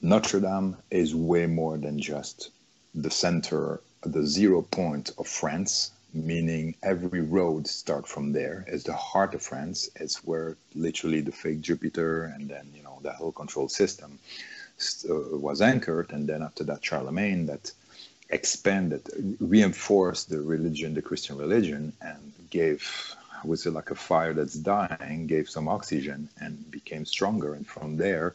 Notre Dame is way more than just the center, the zero point of France, meaning every road start from there. It's the heart of France. It's where literally the fake Jupiter and then you know the whole control system uh, was anchored. And then after that, Charlemagne that expanded, reinforced the religion, the Christian religion, and gave, was it like a fire that's dying, gave some oxygen and became stronger. And from there,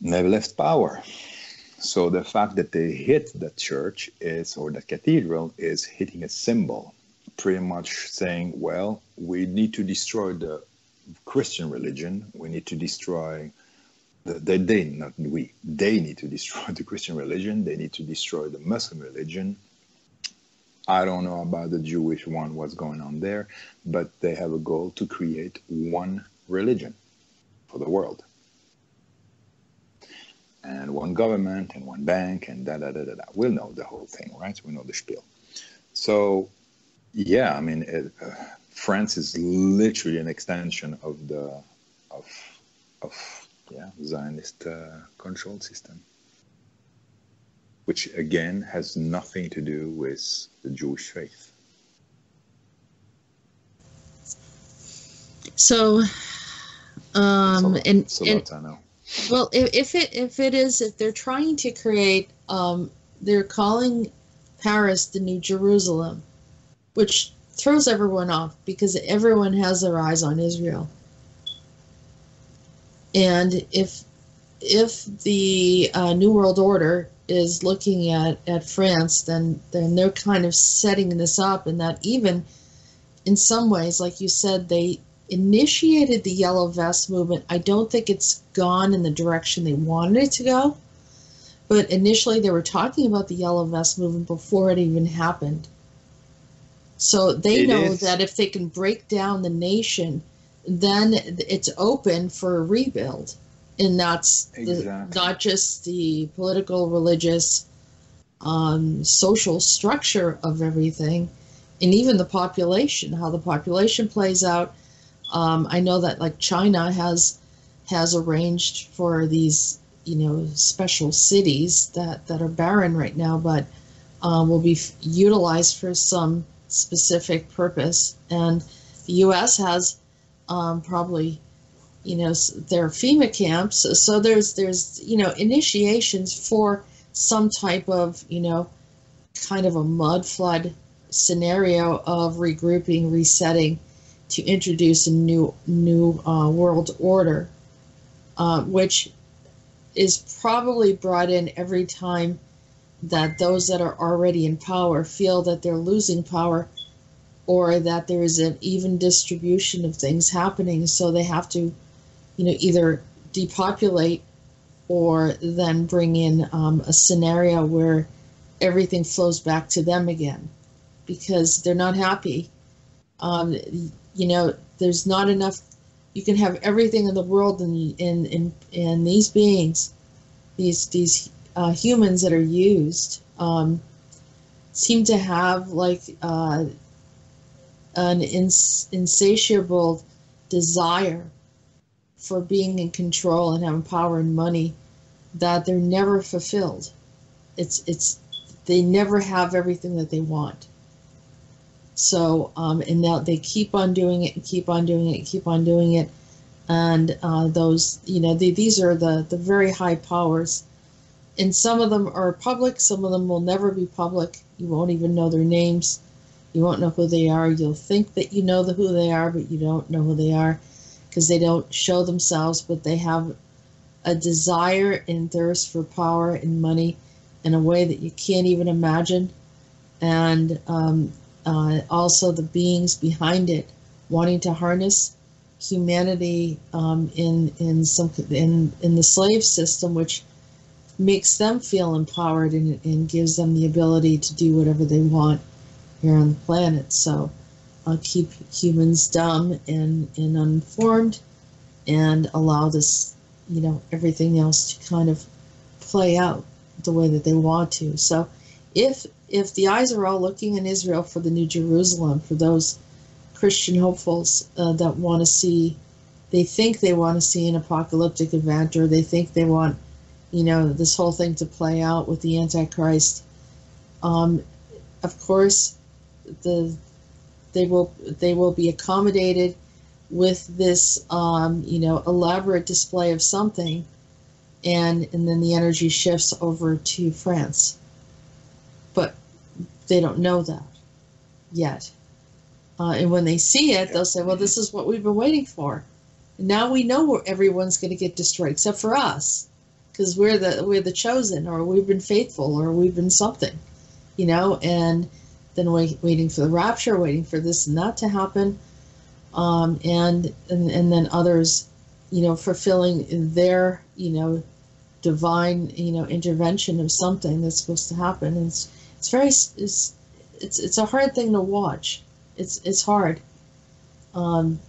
never left power. So the fact that they hit the church is, or the cathedral, is hitting a symbol, pretty much saying, well, we need to destroy the Christian religion, we need to destroy they, they not we they need to destroy the christian religion. They need to destroy the muslim religion. I don't know about the jewish one what's going on there but they have a goal to create one religion for the world and one government and one bank and da da da da da we'll know the whole thing right we know the spiel so yeah i mean it, uh, france is literally an extension of the of of yeah Zionist uh, control system, which again has nothing to do with the Jewish faith. So, um, and, and. Well, if, if it if it is if they're trying to create, um, they're calling Paris the New Jerusalem, which throws everyone off because everyone has their eyes on Israel. And if if the uh, New World Order is looking at, at France, then then they're kind of setting this up, and that even in some ways, like you said, they initiated the Yellow Vest movement. I don't think it's gone in the direction they wanted it to go, but initially they were talking about the Yellow Vest movement before it even happened. So they It know is- that if they can break down the nation, then it's open for a rebuild. And that's the, not just the political, religious, um, social structure of everything, and even the population, how the population plays out. Um, I know that like China has has arranged for these, you know, special cities that that are barren right now, but um, will be utilized for some specific purpose. And the U.S. has um, probably, you know, their FEMA camps. So there's there's you know initiations for some type of you know kind of a mud flood scenario of regrouping, resetting to introduce a new new uh, world order, uh, which is probably brought in every time that those that are already in power feel that they're losing power or that there is an even distribution of things happening. So they have to you know either depopulate or then bring in um, a scenario where everything flows back to them again because they're not happy. Um, you know there's not enough you can have everything in the world and in in in these beings these these uh, humans that are used um, seem to have like uh, an ins- insatiable desire for being in control and having power and money that they're never fulfilled. It's it's they never have everything that they want. So um, and now they keep on doing it and keep on doing it and keep on doing it, and uh, those you know the, these are the the very high powers, and some of them are public. Some of them will never be public. You won't even know their names. You won't know who they are. You'll think that you know the who they are, but you don't know who they are because they don't show themselves, but they have a desire and thirst for power and money in a way that you can't even imagine. And um, uh, also the beings behind it wanting to harness humanity um, in in some in in the slave system, which makes them feel empowered and, and gives them the ability to do whatever they want here on the planet. So uh, keep humans dumb and, and uninformed and allow this, you know, everything else to kind of play out the way that they want to. So if if the eyes are all looking in Israel for the New Jerusalem, for those Christian hopefuls uh, that want to see, they think they want to see an apocalyptic event, or they think they want, you know, this whole thing to play out with the Antichrist. Um, of course, the they will they will be accommodated with this um, you know elaborate display of something and and then the energy shifts over to France they don't know that yet. Uh, and when they see it they'll say well this is what we've been waiting for. And now we know where everyone's going to get destroyed except for us because we're the we're the chosen or we've been faithful or we've been something you know? And then wait, waiting for the rapture, waiting for this and that to happen, um, and, and and then others, you know, fulfilling their you know divine you know intervention of something that's supposed to happen. It's it's very it's it's it's a hard thing to watch. It's it's hard, um,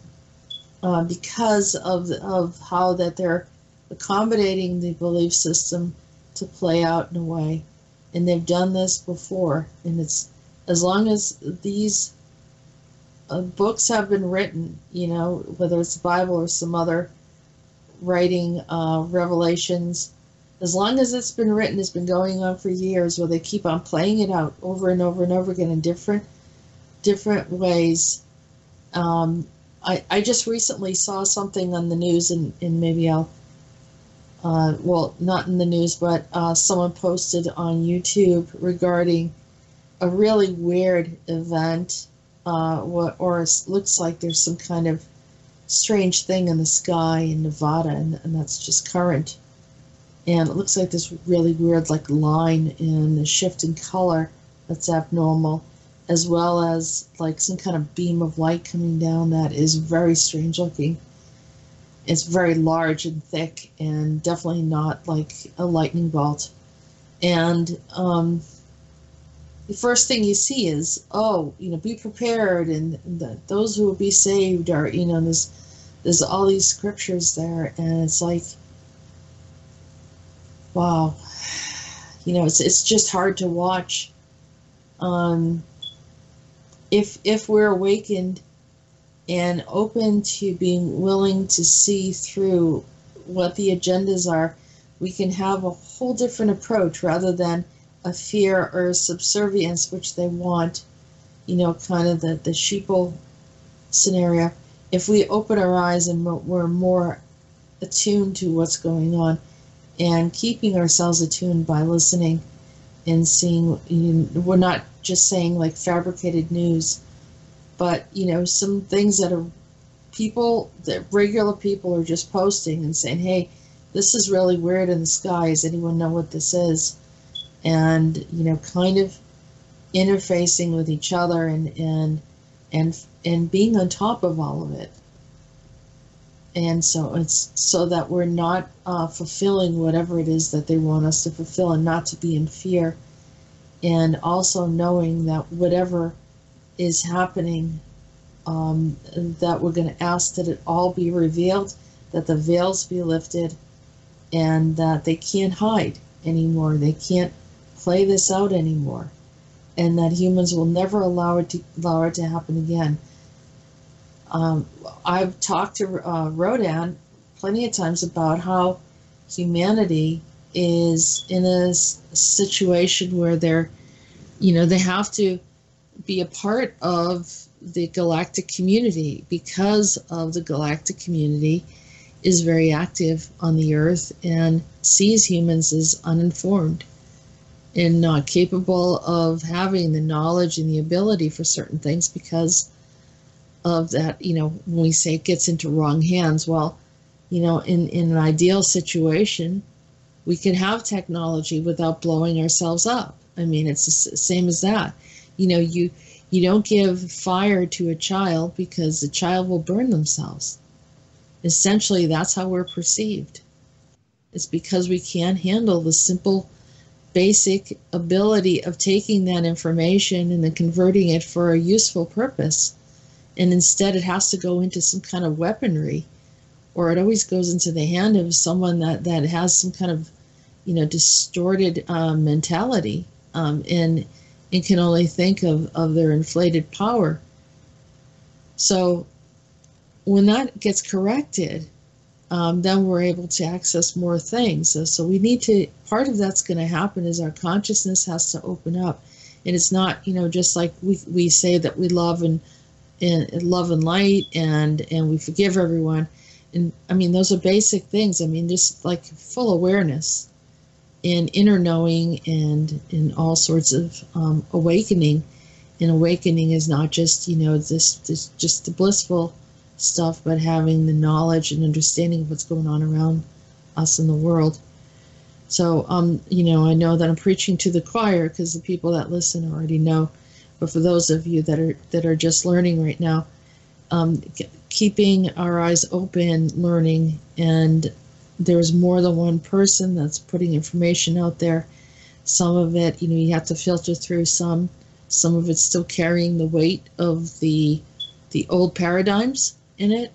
uh, because of of how that they're accommodating the belief system to play out in a way, and they've done this before, and it's as long as these uh, books have been written, you know, whether it's the Bible or some other writing uh, Revelations, as long as it's been written, it's been going on for years. Where they keep on playing it out over and over and over again in different different ways. Um, I I just recently saw something on the news, and, and maybe I'll. Uh, well, not in the news, but uh, someone posted on YouTube regarding a really weird event, uh, what or it looks like there's some kind of strange thing in the sky in Nevada, and, and that's just current. And it looks like this really weird, like line in the shift in color that's abnormal, as well as like some kind of beam of light coming down that is very strange looking. It's very large and thick, and definitely not like a lightning bolt. And um, the first thing you see is, oh, you know, be prepared, and the, those who will be saved are, you know, there's there's all these scriptures there, and it's like, wow, you know, it's it's just hard to watch. Um, if if we're awakened and open to being willing to see through what the agendas are, we can have a whole different approach rather than a fear or a subservience which they want, you know, kind of the, the sheeple scenario. If we open our eyes and we're more attuned to what's going on and keeping ourselves attuned by listening and seeing, you know, we're not just saying like fabricated news, but, you know, some things that are people, that regular people are just posting and saying, hey, this is really weird in the sky. Does anyone know what this is? and you know kind of interfacing with each other and and and and being on top of all of it and so it's so that we're not uh, fulfilling whatever it is that they want us to fulfill and not to be in fear. And also knowing that whatever is happening um, that we're going to ask that it all be revealed that the veils be lifted and that they can't hide anymore. They can't play this out anymore, and that humans will never allow it to allow it to happen again. Um, I've talked to uh, Rodan plenty of times about how humanity is in a situation where they're, you know, they have to be a part of the galactic community because of the galactic community is very active on the earth and sees humans as uninformed and not capable of having the knowledge and the ability for certain things because of that you know when we say it gets into wrong hands well you know in in an ideal situation we can have technology without blowing ourselves up. I mean it's the same as that. You know you you don't give fire to a child because the child will burn themselves. Essentially that's how we're perceived. It's because we can't handle the simple basic ability of taking that information and then converting it for a useful purpose. And instead, it has to go into some kind of weaponry, or it always goes into the hand of someone that, that has some kind of, you know, distorted um, mentality um, and, and can only think of, of their inflated power. So when that gets corrected, um, then we're able to access more things. So, so we need to, part of that's going to happen is our consciousness has to open up. And it's not, you know, just like we, we say that we love and, and love and light and, and we forgive everyone. And I mean, those are basic things. I mean, just like full awareness and inner knowing and, and all sorts of um, awakening. And awakening is not just, you know, this, this just the blissful stuff, but having the knowledge and understanding of what's going on around us in the world. So, um, you know, I know that I'm preaching to the choir because the people that listen already know. But for those of you that are that are just learning right now, um, keeping our eyes open, learning, and there's more than one person that's putting information out there. Some of it, you know, you have to filter through some. Some of it's still carrying the weight of the the old paradigms in it,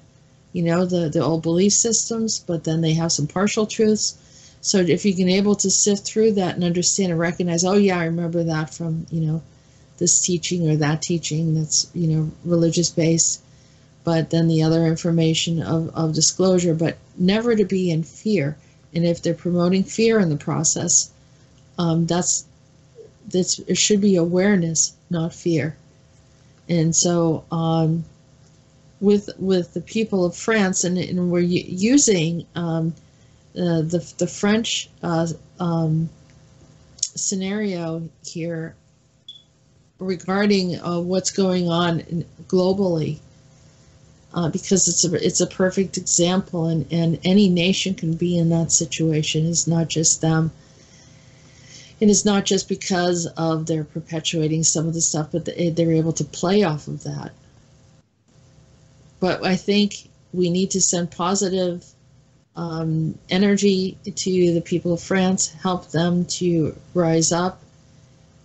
you know, the, the old belief systems, but then they have some partial truths. So if you can able to sift through that and understand and recognize, oh yeah, I remember that from, you know, this teaching or that teaching that's, you know, religious based. but then the other information of, of disclosure, but never to be in fear. And if they're promoting fear in the process, um, that's that's it should be awareness, not fear. And so, um, with with the people of France, and, and we're using um, uh, the the French uh, um, scenario here regarding uh, what's going on globally uh, because it's a it's a perfect example, and and any nation can be in that situation. It's not just them. And It is not just because of their perpetuating some of the stuff, but they're able to play off of that. But I think we need to send positive um, energy to the people of France, help them to rise up,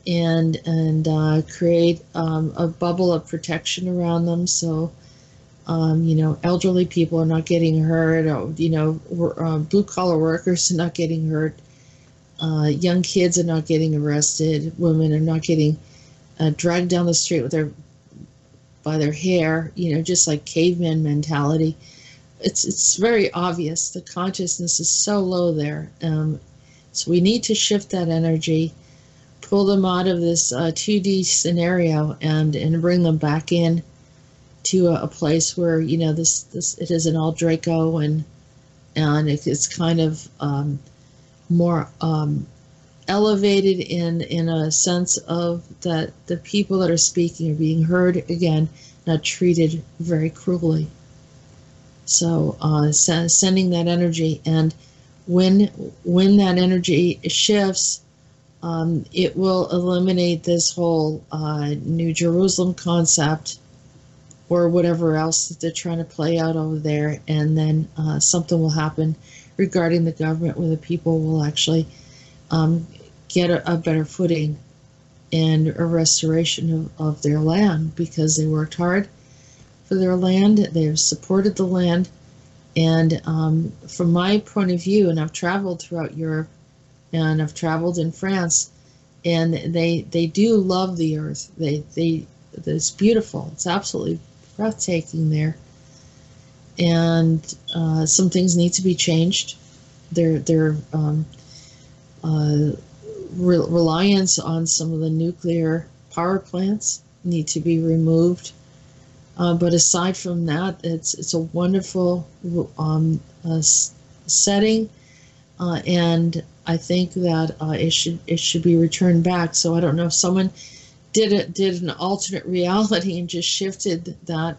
and and uh, create um, a bubble of protection around them. So um, you know, elderly people are not getting hurt. Or, you know, uh, blue collar workers are not getting hurt. Uh, young kids are not getting arrested. Women are not getting uh, dragged down the street with their by their hair. You know, just like caveman mentality. It's it's very obvious. The consciousness is so low there. Um, so we need to shift that energy, pull them out of this uh, 2D scenario, and and bring them back in to a, a, place where you know this this it isn't all Draco and and it, it's kind of um, more um, elevated in in a sense of that the people that are speaking are being heard again, not treated very cruelly. So uh, sending that energy and when when that energy shifts. Um, it will eliminate this whole uh, New Jerusalem concept or whatever else that they're trying to play out over there, and then uh, something will happen regarding the government where the people will actually um, get a, a, better footing and a restoration of, of their land because they worked hard for their land, they've supported the land, and um, from my point of view, and I've traveled throughout Europe and I've traveled in France, and they they do love the earth. They they it's beautiful. It's absolutely breathtaking there. And uh, some things need to be changed. Their their um, uh, re- reliance on some of the nuclear power plants need to be removed. Uh, but aside from that, it's it's a wonderful um, uh, setting, uh, and I think that uh, it should it should be returned back. So I don't know if someone did it did an alternate reality and just shifted that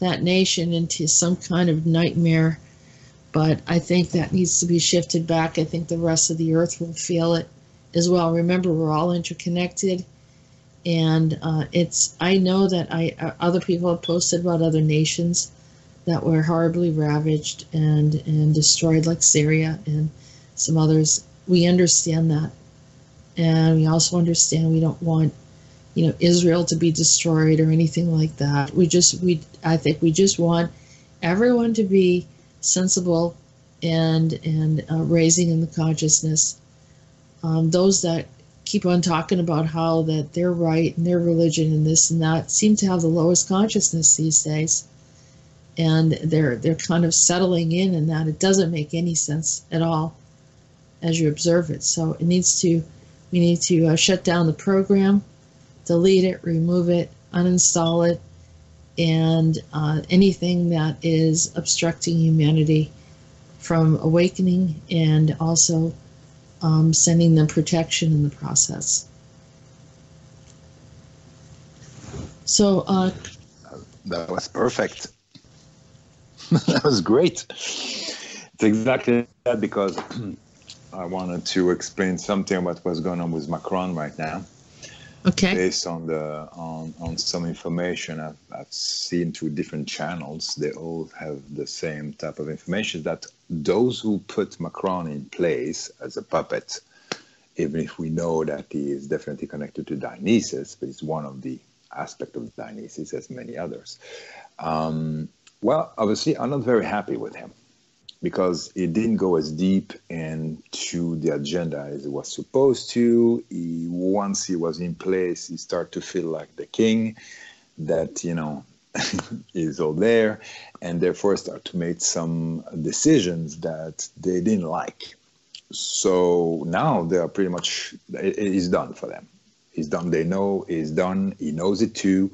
that nation into some kind of nightmare. But i think that needs to be shifted back. I think the rest of the earth will feel it as well. Remember we're all interconnected. And uh, it's i know that i uh, other people have posted about other nations that were horribly ravaged and and destroyed like syria and some others we understand that and we also understand we don't want you know Israel to be destroyed or anything like that. We just we I think we just want everyone to be sensible and and uh, raising in the consciousness. Um, those that keep on talking about how that they're right and their religion and this and that seem to have the lowest consciousness these days, and they're they're kind of settling in in that it doesn't make any sense at all as you observe it. So it needs to we need to uh, shut down the program delete it, remove it, uninstall it, and uh, anything that is obstructing humanity from awakening and also um, sending them protection in the process. So, uh, that was perfect. that was great. It's exactly that because I wanted to explain something about what's going on with Macron right now okay. based on the on, on some information I've, I've seen through different channels they all have the same type of information that those who put macron in place as a puppet even if we know that he is definitely connected to dionysus but it's one of the aspect of dionysus as many others um, well obviously i'm not very happy with him because it didn't go as deep into the agenda as it was supposed to. He, once he was in place, he started to feel like the king, that, you know, is all there, and therefore start to make some decisions that they didn't like. So now they are pretty much it is done for them. It's done. They know it's done. He knows it too.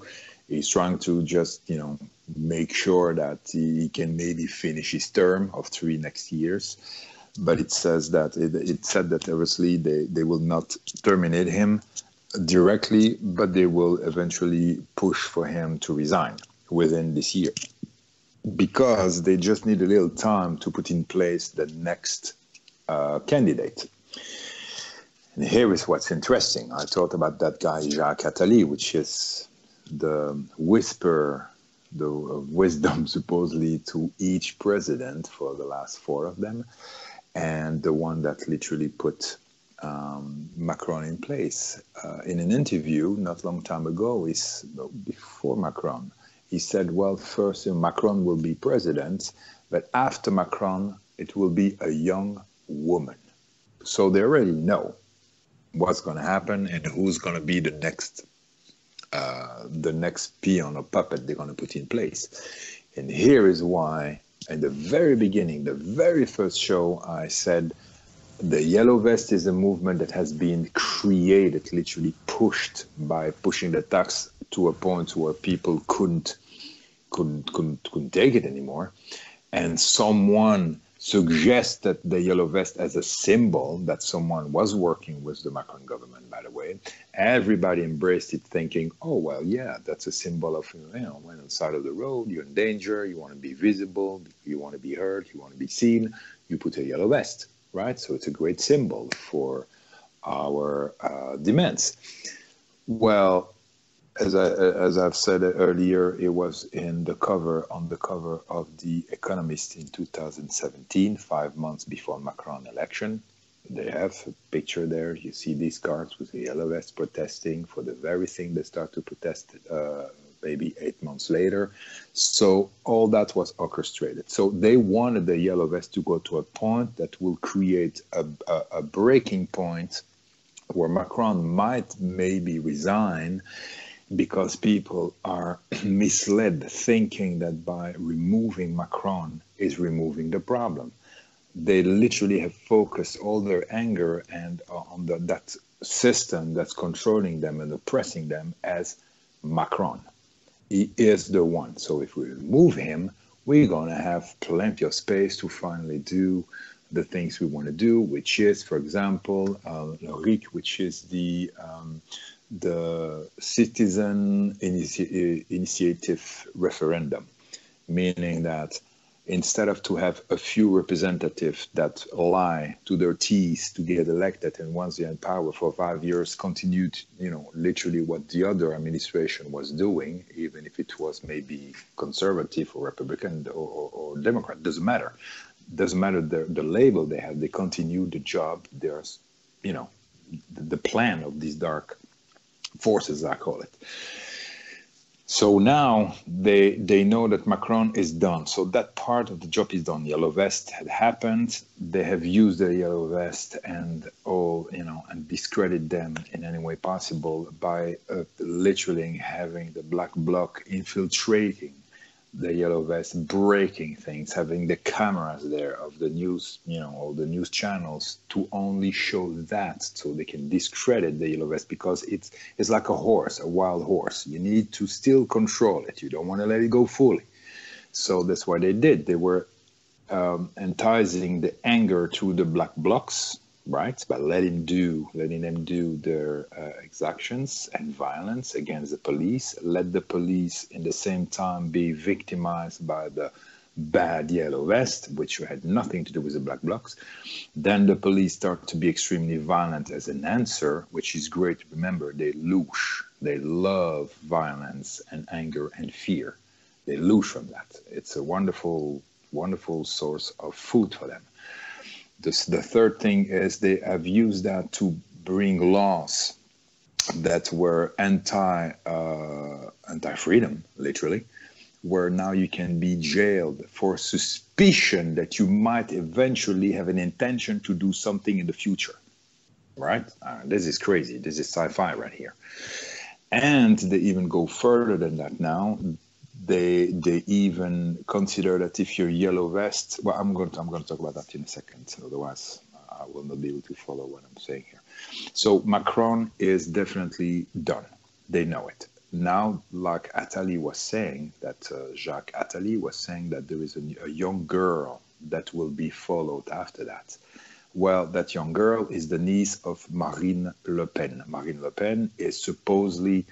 He's trying to just you know make sure that he can maybe finish his term of three next years. But it says that it, it said that obviously they, they will not terminate him directly, but they will eventually push for him to resign within this year because they just need a little time to put in place the next uh, candidate. And here is what's interesting. I thought about that guy Jacques Attali, which is the whisper, the wisdom supposedly to each president for the last four of them, and the one that literally put um, Macron in place. Uh, in an interview not long time ago, is before Macron, he said, "Well, first Macron will be president, but after Macron, it will be a young woman." So they already know what's going to happen and who's going to be the next uh, the next peon or puppet they're going to put in place. And here is why, at the very beginning, the very first show, I said the Yellow Vest is a movement that has been created, literally pushed by pushing the tax to a point where people couldn't couldn't couldn't, couldn't take it anymore, and someone suggested the yellow vest as a symbol that someone was working with the Macron government, by the way. Everybody embraced it, thinking, oh, well, yeah, that's a symbol of, you know, when on the side of the road, you're in danger, you want to be visible, you want to be heard, you want to be seen, you put a yellow vest, right? So it's a great symbol for our uh, demands. Well, as I as I've said earlier, it was in the cover on the cover of the Economist in 2017, five months before Macron election. They have a picture there. You see these cards with the yellow vest protesting for the very thing they start to protest uh, maybe eight months later. So all that was orchestrated. So they wanted the yellow vest to go to a point that will create a, a, a breaking point where Macron might maybe resign because people are misled thinking that by removing Macron is removing the problem. They literally have focused all their anger and uh, on the, that system that's controlling them and oppressing them as Macron. He is the one. So if we remove him, we're going to have plenty of space to finally do the things we want to do, which is, for example, uh, which is the um, the citizen initi- eh, initiative referendum, meaning that instead of to have a few representatives that lie to their teeth to get elected and once they're in power for five years continued you know literally what the other administration was doing even if it was maybe conservative or republican or, or, or democrat doesn't matter. Doesn't matter the, the label they have they continue the job there's you know the, the plan of this dark forces, I call it. So now they they know that Macron is done. So that part of the job is done. Yellow vest had happened. They have used the yellow vest and all you know and discredit them in any way possible by uh, literally having the black bloc infiltrating the yellow vest breaking things, having the cameras there of the news, you know, all the news channels to only show that so they can discredit the yellow vest because it's it's like a horse, a wild horse. You need to still control it. You don't want to let it go fully. So that's what they did. They were um, enticing the anger through the black blocs right? By letting do, letting them do their uh, exactions and violence against the police. Let the police, in the same time, be victimized by the bad yellow vest, which had nothing to do with the black blocs. Then the police start to be extremely violent as an answer, which is great. Remember, they loosh, they love violence and anger and fear. They lose from that. It's a wonderful, wonderful source of food for them. The third thing is they have used that to bring laws that were anti uh, anti freedom, literally, where now you can be jailed for suspicion that you might eventually have an intention to do something in the future. Right? Uh, this is crazy. This is sci-fi right here. And they even go further than that now they they even consider that if you're yellow vest, well, I'm going to I'm going to talk about that in a second. Otherwise, I will not be able to follow what I'm saying here. So Macron is definitely done. They know it. Now, like Attali was saying, that uh, Jacques Attali was saying that there is a, a young girl that will be followed after that. Well, that young girl is the niece of Marine Le Pen. Marine Le Pen is supposedly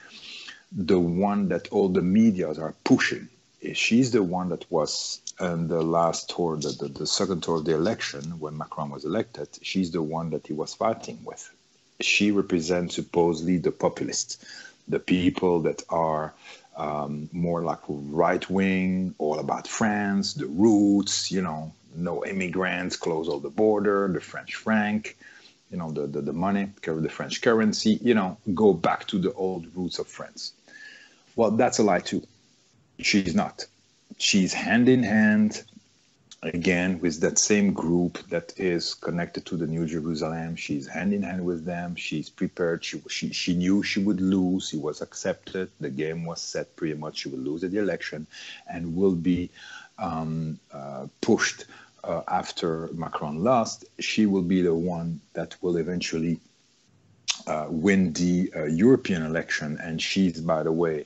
the one that all the medias are pushing. She's the one that was in the last tour, the, the, the second tour of the election, when Macron was elected, she's the one that he was fighting with. She represents supposedly the populists, the people that are um, more like right wing, all about France, the roots, you know, no immigrants, close all the border, the French franc, you know, the, the, the money, the French currency, you know, go back to the old roots of France. Well, that's a lie too. She's not. She's hand in hand again with that same group that is connected to the New Jerusalem. She's hand in hand with them. She's prepared. She, she, she knew she would lose. She was accepted. The game was set pretty much. She would lose at the election and will be um, uh, pushed uh, after Macron lost. She will be the one that will eventually uh, win the uh, European election. And she's, by the way,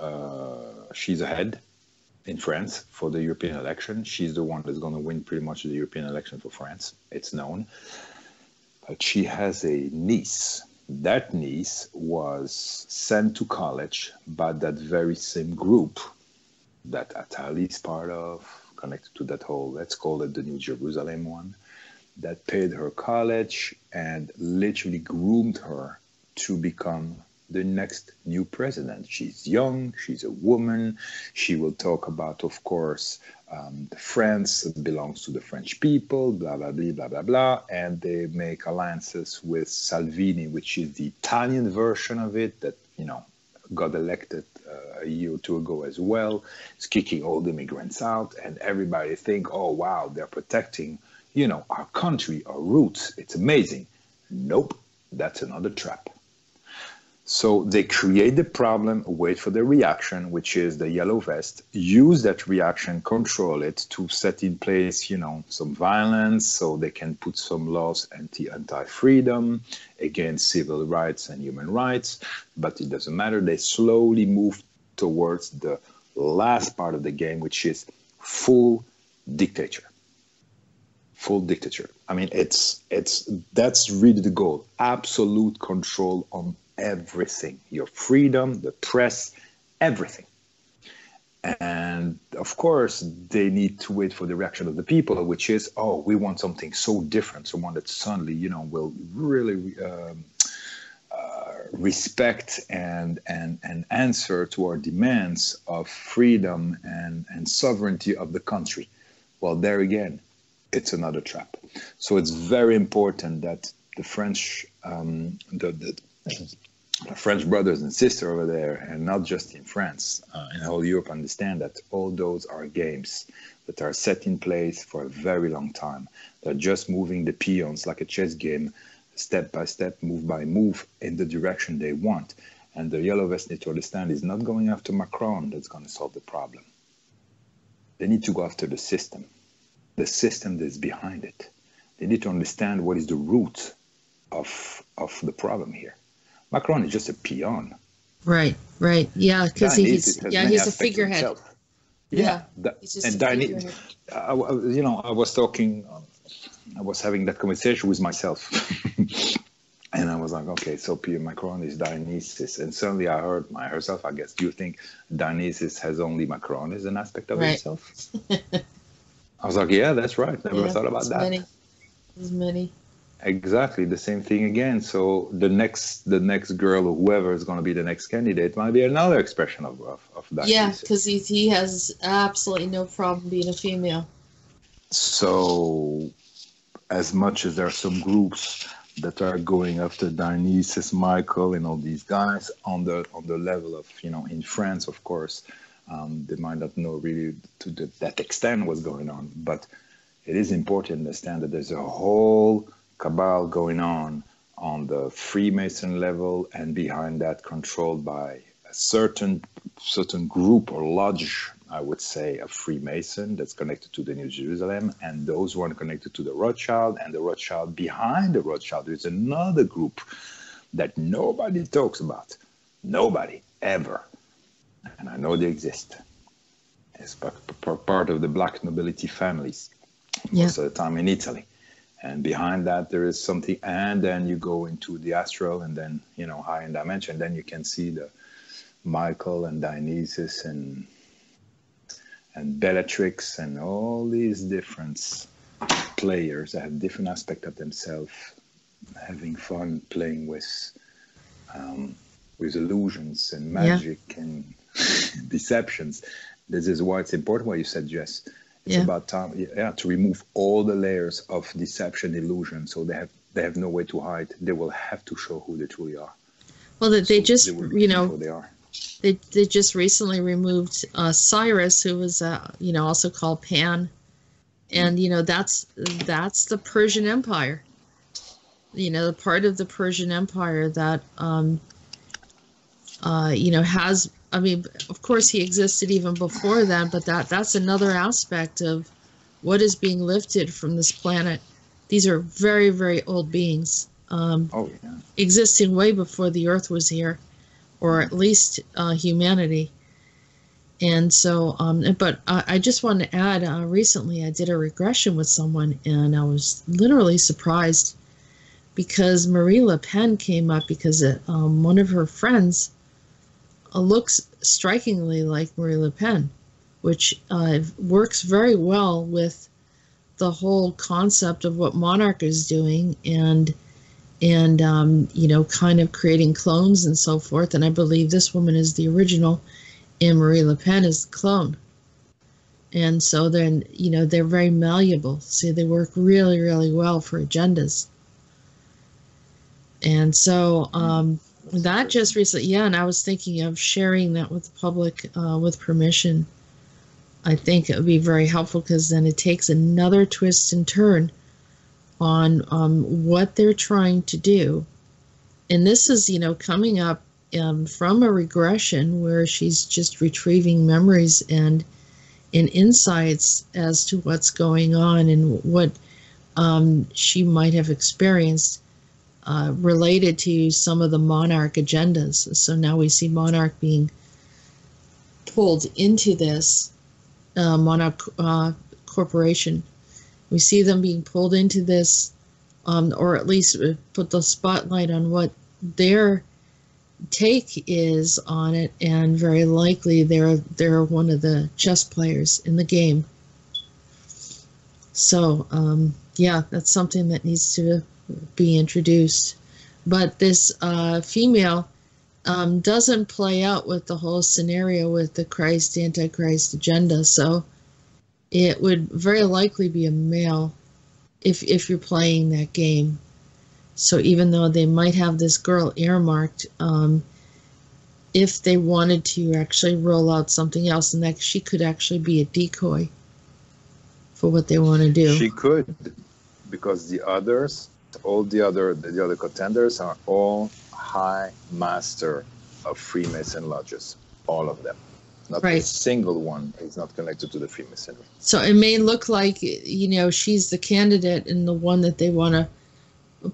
Uh, she's ahead in France for the European election. She's the one that's going to win pretty much the European election for France. It's known. But she has a niece. That niece was sent to college by that very same group that Attali is part of, connected to that whole, let's call it the New Jerusalem one, that paid her college and literally groomed her to become the next new president. She's young, she's a woman. She will talk about, of course, um, France belongs to the French people, blah, blah, blah, blah, blah, blah. And they make alliances with Salvini, which is the Italian version of it that, you know, got elected uh, a year or two ago as well. It's kicking all the immigrants out, and everybody think, oh, wow, they're protecting, you know, our country, our roots. It's amazing. Nope, that's another trap. So they create the problem, wait for the reaction, which is the yellow vest, use that reaction, control it to set in place, you know, some violence so they can put some laws anti anti freedom against civil rights and human rights. But it doesn't matter. They slowly move towards the last part of the game, which is full dictator. Full dictator. I mean, it's it's that's really the goal. Absolute control on everything your freedom, the press, everything. And of course, they need to wait for the reaction of the people, which is, oh, we want something so different, someone that suddenly, you know, will really um, uh, respect and, and, and answer to our demands of freedom and, and sovereignty of the country. Well, there again, it's another trap. So it's very important that the French, um, the, the French brothers and sisters over there, and not just in France, uh, in whole Europe, understand that all those are games that are set in place for a very long time. They're just moving the peons like a chess game, step by step, move by move, in the direction they want. And the yellow vest need to understand is not going after Macron that's going to solve the problem. They need to go after the system, the system that's behind it. They need to understand what is the root of, of the problem here Macron is just a peon. Right, right. Yeah, because he's yeah he's a figurehead. Yeah, yeah that, and Dionysus, you know, I was talking, I was having that conversation with myself, and I was like, okay, so Pierre Macron is Dionysus, and suddenly I heard myself. I guess, do you think Dionysus has only Macron as an aspect of right. himself? I was like, yeah, that's right. Never yeah, thought about that. Many. There's many exactly the same thing again. So the next the next girl or whoever is going to be the next candidate might be another expression of of, of that yeah because he, he has absolutely no problem being a female. So as much as there are some groups that are going after Dionysus, Michael, and all these guys on the on the level of you know in France, of course, um, they might not know really to the, that extent what's going on, but it is important to understand that there's a whole cabal going on on the Freemason level, and behind that, controlled by a certain certain group or lodge, I would say, a Freemason that's connected to the New Jerusalem, and those who are connected to the Rothschild, and the Rothschild behind the Rothschild, there's another group that nobody talks about, nobody ever, and I know they exist. It's part of the black nobility families. Yeah. most of the time in Italy and behind that there is something and then you go into the astral and then you know high in dimension. Then you can see the michael and dionysus and and bellatrix and all these different players that have different aspect of themselves having fun playing with um, with illusions and magic yeah. and deceptions. This is why it's important what you said jess it's yeah. about time, yeah, to remove all the layers of deception, illusion. So they have they have no way to hide. They will have to show who they truly are. Well, they, so just they you know they are. They they just recently removed uh, Cyrus, who was uh, you know also called Pan, and you know that's that's the Persian Empire. You know, the part of the Persian Empire that um, uh, you know has I mean, of course, he existed even before then, but that that's another aspect of what is being lifted from this planet. These are very, very old beings, um, oh, yeah. existing way before the Earth was here, or at least uh, humanity. And so, um, but I, I, just want to add. Uh, recently, I did a regression with someone, and I was literally surprised because Marie Le Pen came up because it, um, one of her friends looks strikingly like Marie Le Pen, which uh, works very well with the whole concept of what Monarch is doing and and um, you know kind of creating clones and so forth. And I believe this woman is the original, and Marie Le Pen is the clone. And so then you know they're very malleable. See, they work really really well for agendas. And so um, that just recently, yeah, and I was thinking of sharing that with the public uh, with permission. I think it would be very helpful because then it takes another twist and turn on um, what they're trying to do. And this is, you know, coming up um, from a regression where she's just retrieving memories and and insights as to what's going on and what um, she might have experienced uh, related to some of the monarch agendas. So now we see monarch being pulled into this uh, monarch uh, corporation. We see them being pulled into this, um, or at least put the spotlight on what their take is on it, and very likely they're they're one of the chess players in the game. So um, yeah, that's something that needs to be introduced. But this uh, female um, doesn't play out with the whole scenario with the Christ Antichrist agenda. So it would very likely be a male if if you're playing that game. So even though they might have this girl earmarked, um, if they wanted to actually roll out something else, and that she could actually be a decoy for what they want to do. She could, because the others all the other the other contenders are all high master of Freemason lodges, all of them. Not right. a single one is not connected to the Freemasonry. So it may look like you know she's the candidate and the one that they want to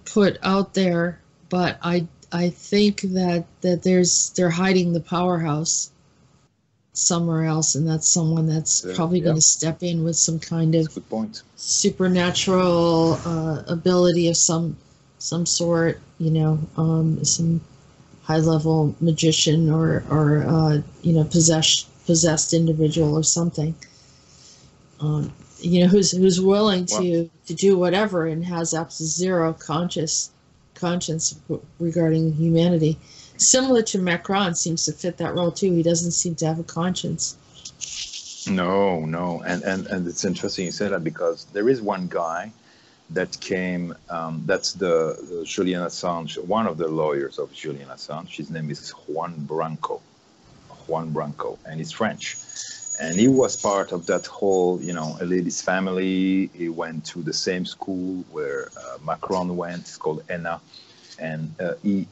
put out there, but I I think that that there's they're hiding the powerhouse somewhere else, and that's someone that's yeah, probably yeah. going to step in with some kind of supernatural uh, ability of some some sort. You know, um, some high level magician or or uh, you know possessed possessed individual or something. Um, you know, who's who's willing to well, to do whatever and has absolute zero conscious conscience regarding humanity similar to Macron, seems to fit that role too. He doesn't seem to have a conscience. No, no, and and and it's interesting you say that because there is one guy that came. Um, that's the, the Julian Assange, one of the lawyers of Julian Assange. His name is Juan Branco, Juan Branco, and he's French. And he was part of that whole, you know, elitist family. He went to the same school where uh, Macron went. It's called ENA, and uh, E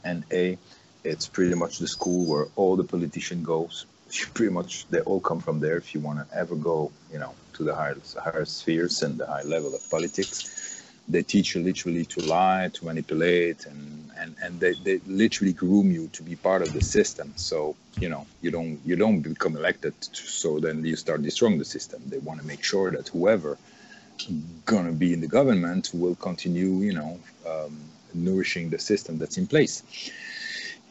It's pretty much the school where all the politician goes. Pretty much, they all come from there. If you want to ever go, you know, to the higher, higher spheres and the high level of politics, they teach you literally to lie, to manipulate, and and and they, they literally groom you to be part of the system. So you know you don't you don't become elected. So then you start destroying the system. They want to make sure that whoever gonna be in the government will continue, you know, um, nourishing the system that's in place.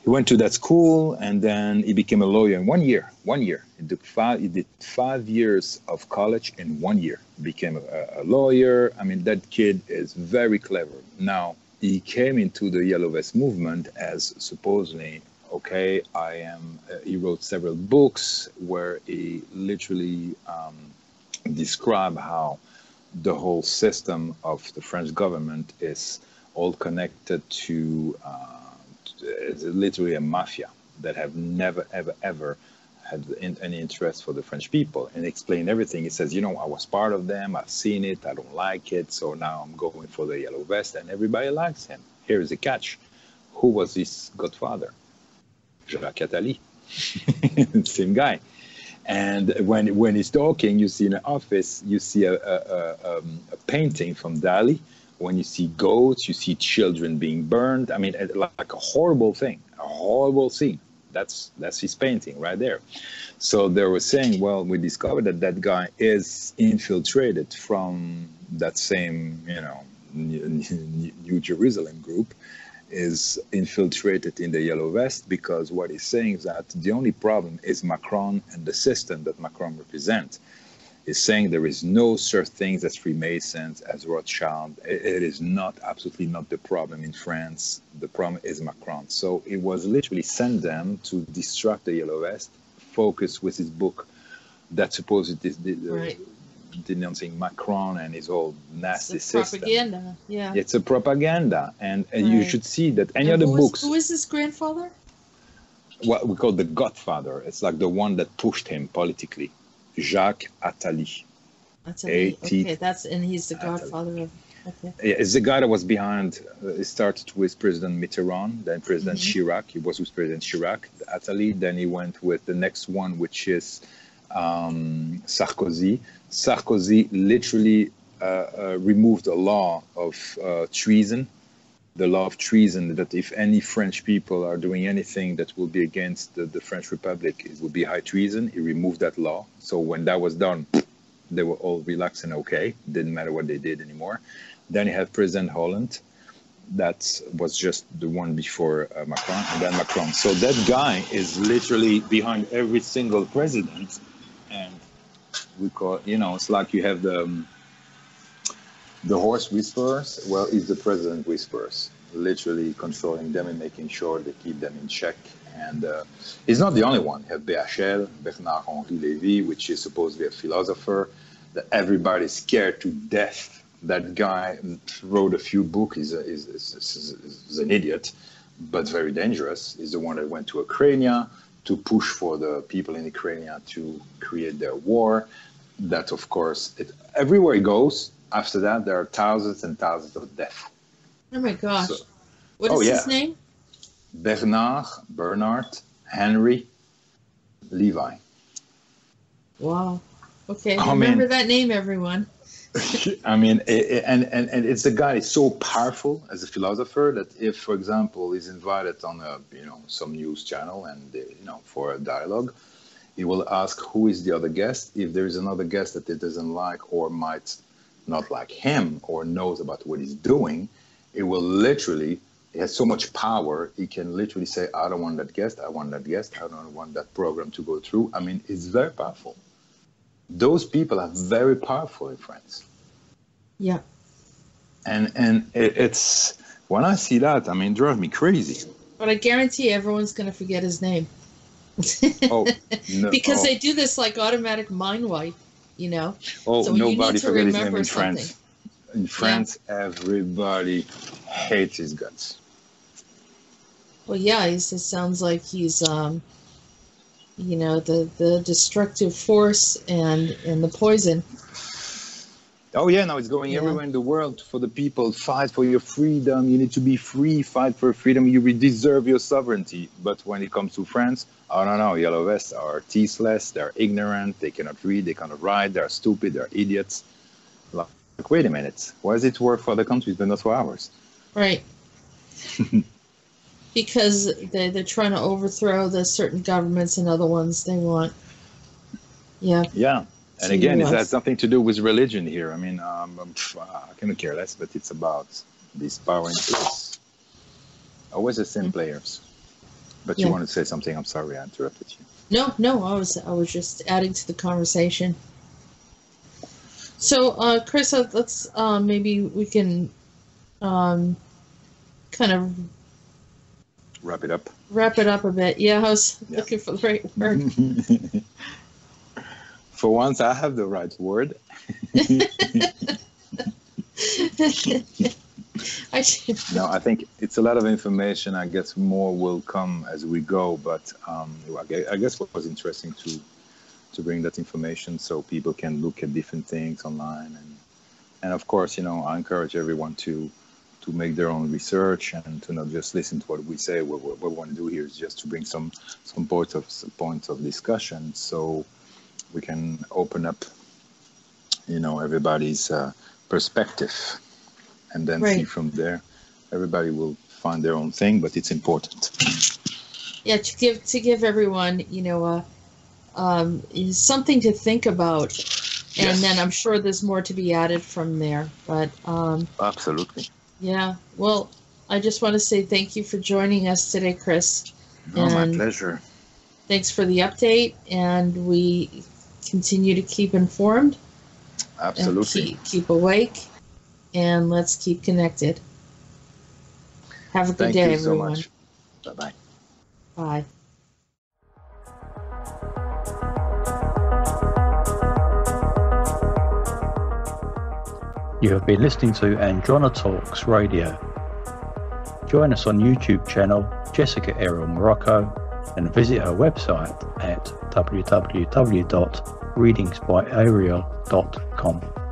He went to that school and then he became a lawyer in one year. One year. He did five, he did five years of college in one year. Became a, a lawyer. I mean, that kid is very clever. Now, he came into the Yellow Vest movement as supposedly, okay, I am, uh, he wrote several books where he literally um, described how the whole system of the French government is all connected to uh, it's literally a mafia that have never, ever, ever had any interest for the French people and explain everything. He says, you know, I was part of them, I've seen it, I don't like it, so now I'm going for the yellow vest, and everybody likes him. Here is the catch: who was his godfather? Jacques Attali, same guy. And when when he's talking, you see in the office, you see a, a, a, um, a painting from Dali when you see goats, you see children being burned. I mean, like a horrible thing, a horrible scene. That's that's his painting right there. So they were saying, well, we discovered that that guy is infiltrated from that same, you know, New Jerusalem group, is infiltrated in the yellow vest because what he's saying is that the only problem is Macron and the system that Macron represents is saying there is no such things as Freemasons, as Rothschild. It, it is not, absolutely not the problem in France. The problem is Macron. So it was literally sent them to distract the Yellow Vest, focus with his book that supposedly is uh, right. denouncing Macron and his whole nasty it's system. propaganda, yeah. It's a propaganda. And, and right. you should see that any and other who books. Who is his grandfather? What we call the Godfather. It's like the one that pushed him politically. Jacques Attali. Attali. Okay, that's and he's the godfather of. Okay. Yeah, it's the guy that was behind. Uh, it started with President Mitterrand, then President mm-hmm. Chirac. He was with President Chirac, Attali. Then he went with the next one, which is um, Sarkozy. Sarkozy literally uh, uh, removed a law of uh, treason the law of treason that if any French people are doing anything that will be against the, the, French Republic, it would be high treason. He removed that law. So when that was done, they were all relaxed and okay. Didn't matter what they did anymore. Then you have President Hollande. That was just the one before uh, Macron, and then Macron. So that guy is literally behind every single president, and we call you know it's like you have the um, the horse whispers, well, it's the president whispers, literally controlling them and making sure they keep them in check. And uh, he's not the only one. You have BHL, Bernard Henri Lévy, which is supposed to be a philosopher that everybody's scared to death. That guy wrote a few books. He's, he's, he's, he's an idiot, but very dangerous. He's the one that went to Ukraine to push for the people in Ukraine to create their war. That, of course, it, everywhere he goes, after that, there are thousands and thousands of deaths. Oh my gosh. So, what oh, is oh, yeah. his name? Bernard, Bernard, Henri, Lévy. Wow. Okay, I remember mean, that name, everyone. I mean, it, and, and, and it's a guy so powerful as a philosopher that if, for example, he's invited on a, you know, some news channel and, uh, you know, for a dialogue, he will ask who is the other guest. If there is another guest that he doesn't like or might not like him or knows about what he's doing, it will literally, he has so much power, he can literally say, I don't want that guest, I want that guest, I don't want that program to go through. I mean, it's very powerful. Those people are very powerful in France. Yeah. And and it, it's when I see that, I mean, it drives me crazy. But I guarantee everyone's going to forget his name. oh, no, because oh. they do this like automatic mind wipe you know. Oh, so nobody forget his name in France. In France, yeah. everybody hates his guts. Well, yeah, it sounds like he's, um, you know, the the destructive force and and the poison. Oh yeah, now it's going Yeah. everywhere in the world for the people. Fight for your freedom. You need to be free. Fight for freedom. You deserve your sovereignty. But when it comes to France, I don't know. Yellow vests are tasteless. They're ignorant. They cannot read. They cannot write. They're stupid. They're idiots. Like, wait a minute. Why does it work for other countries but not for ours? Right. because they, they're trying to overthrow the certain governments and other ones they want. Yeah. Yeah. And To again, it has nothing to do with religion here. I mean, um, um, I cannot care less, but it's about this power in place. Always the same players. But you Yeah. want to say something? I'm sorry, I interrupted you. No, no, I was I was just adding to the conversation. So, uh, Chris, uh, let's uh, maybe we can um, kind of Wrap it up. wrap it up a bit. Yeah, I was Yeah. looking for the right word. For once, I have the right word. I No, I think it's a lot of information. I guess more will come as we go. But um, I I guess what was interesting to to bring that information so people can look at different things online and and of course, you know, I encourage everyone to to make their own research and to not just listen to what we say. What, what, what we want to do here is just to bring some some points of some points of discussion so we can open up, you know, everybody's uh, perspective and then see from there. Everybody will find their own thing, but it's important. yeah, to give to give everyone, you know, uh, um, something to think about, and Yes. then I'm sure there's more to be added from there. But um, Absolutely. yeah, well, I just want to say thank you for joining us today, Chris. Oh, my pleasure. Thanks for the update, and we continue to keep informed and Absolutely. keep, keep awake, and let's keep connected. Have a good Thank day, you so everyone. much. Bye bye. Bye. You have been listening to AndronETalks Radio. Join us on YouTube channel Jessica Arael Marrocco and visit her website at www.readingsbyarael.com.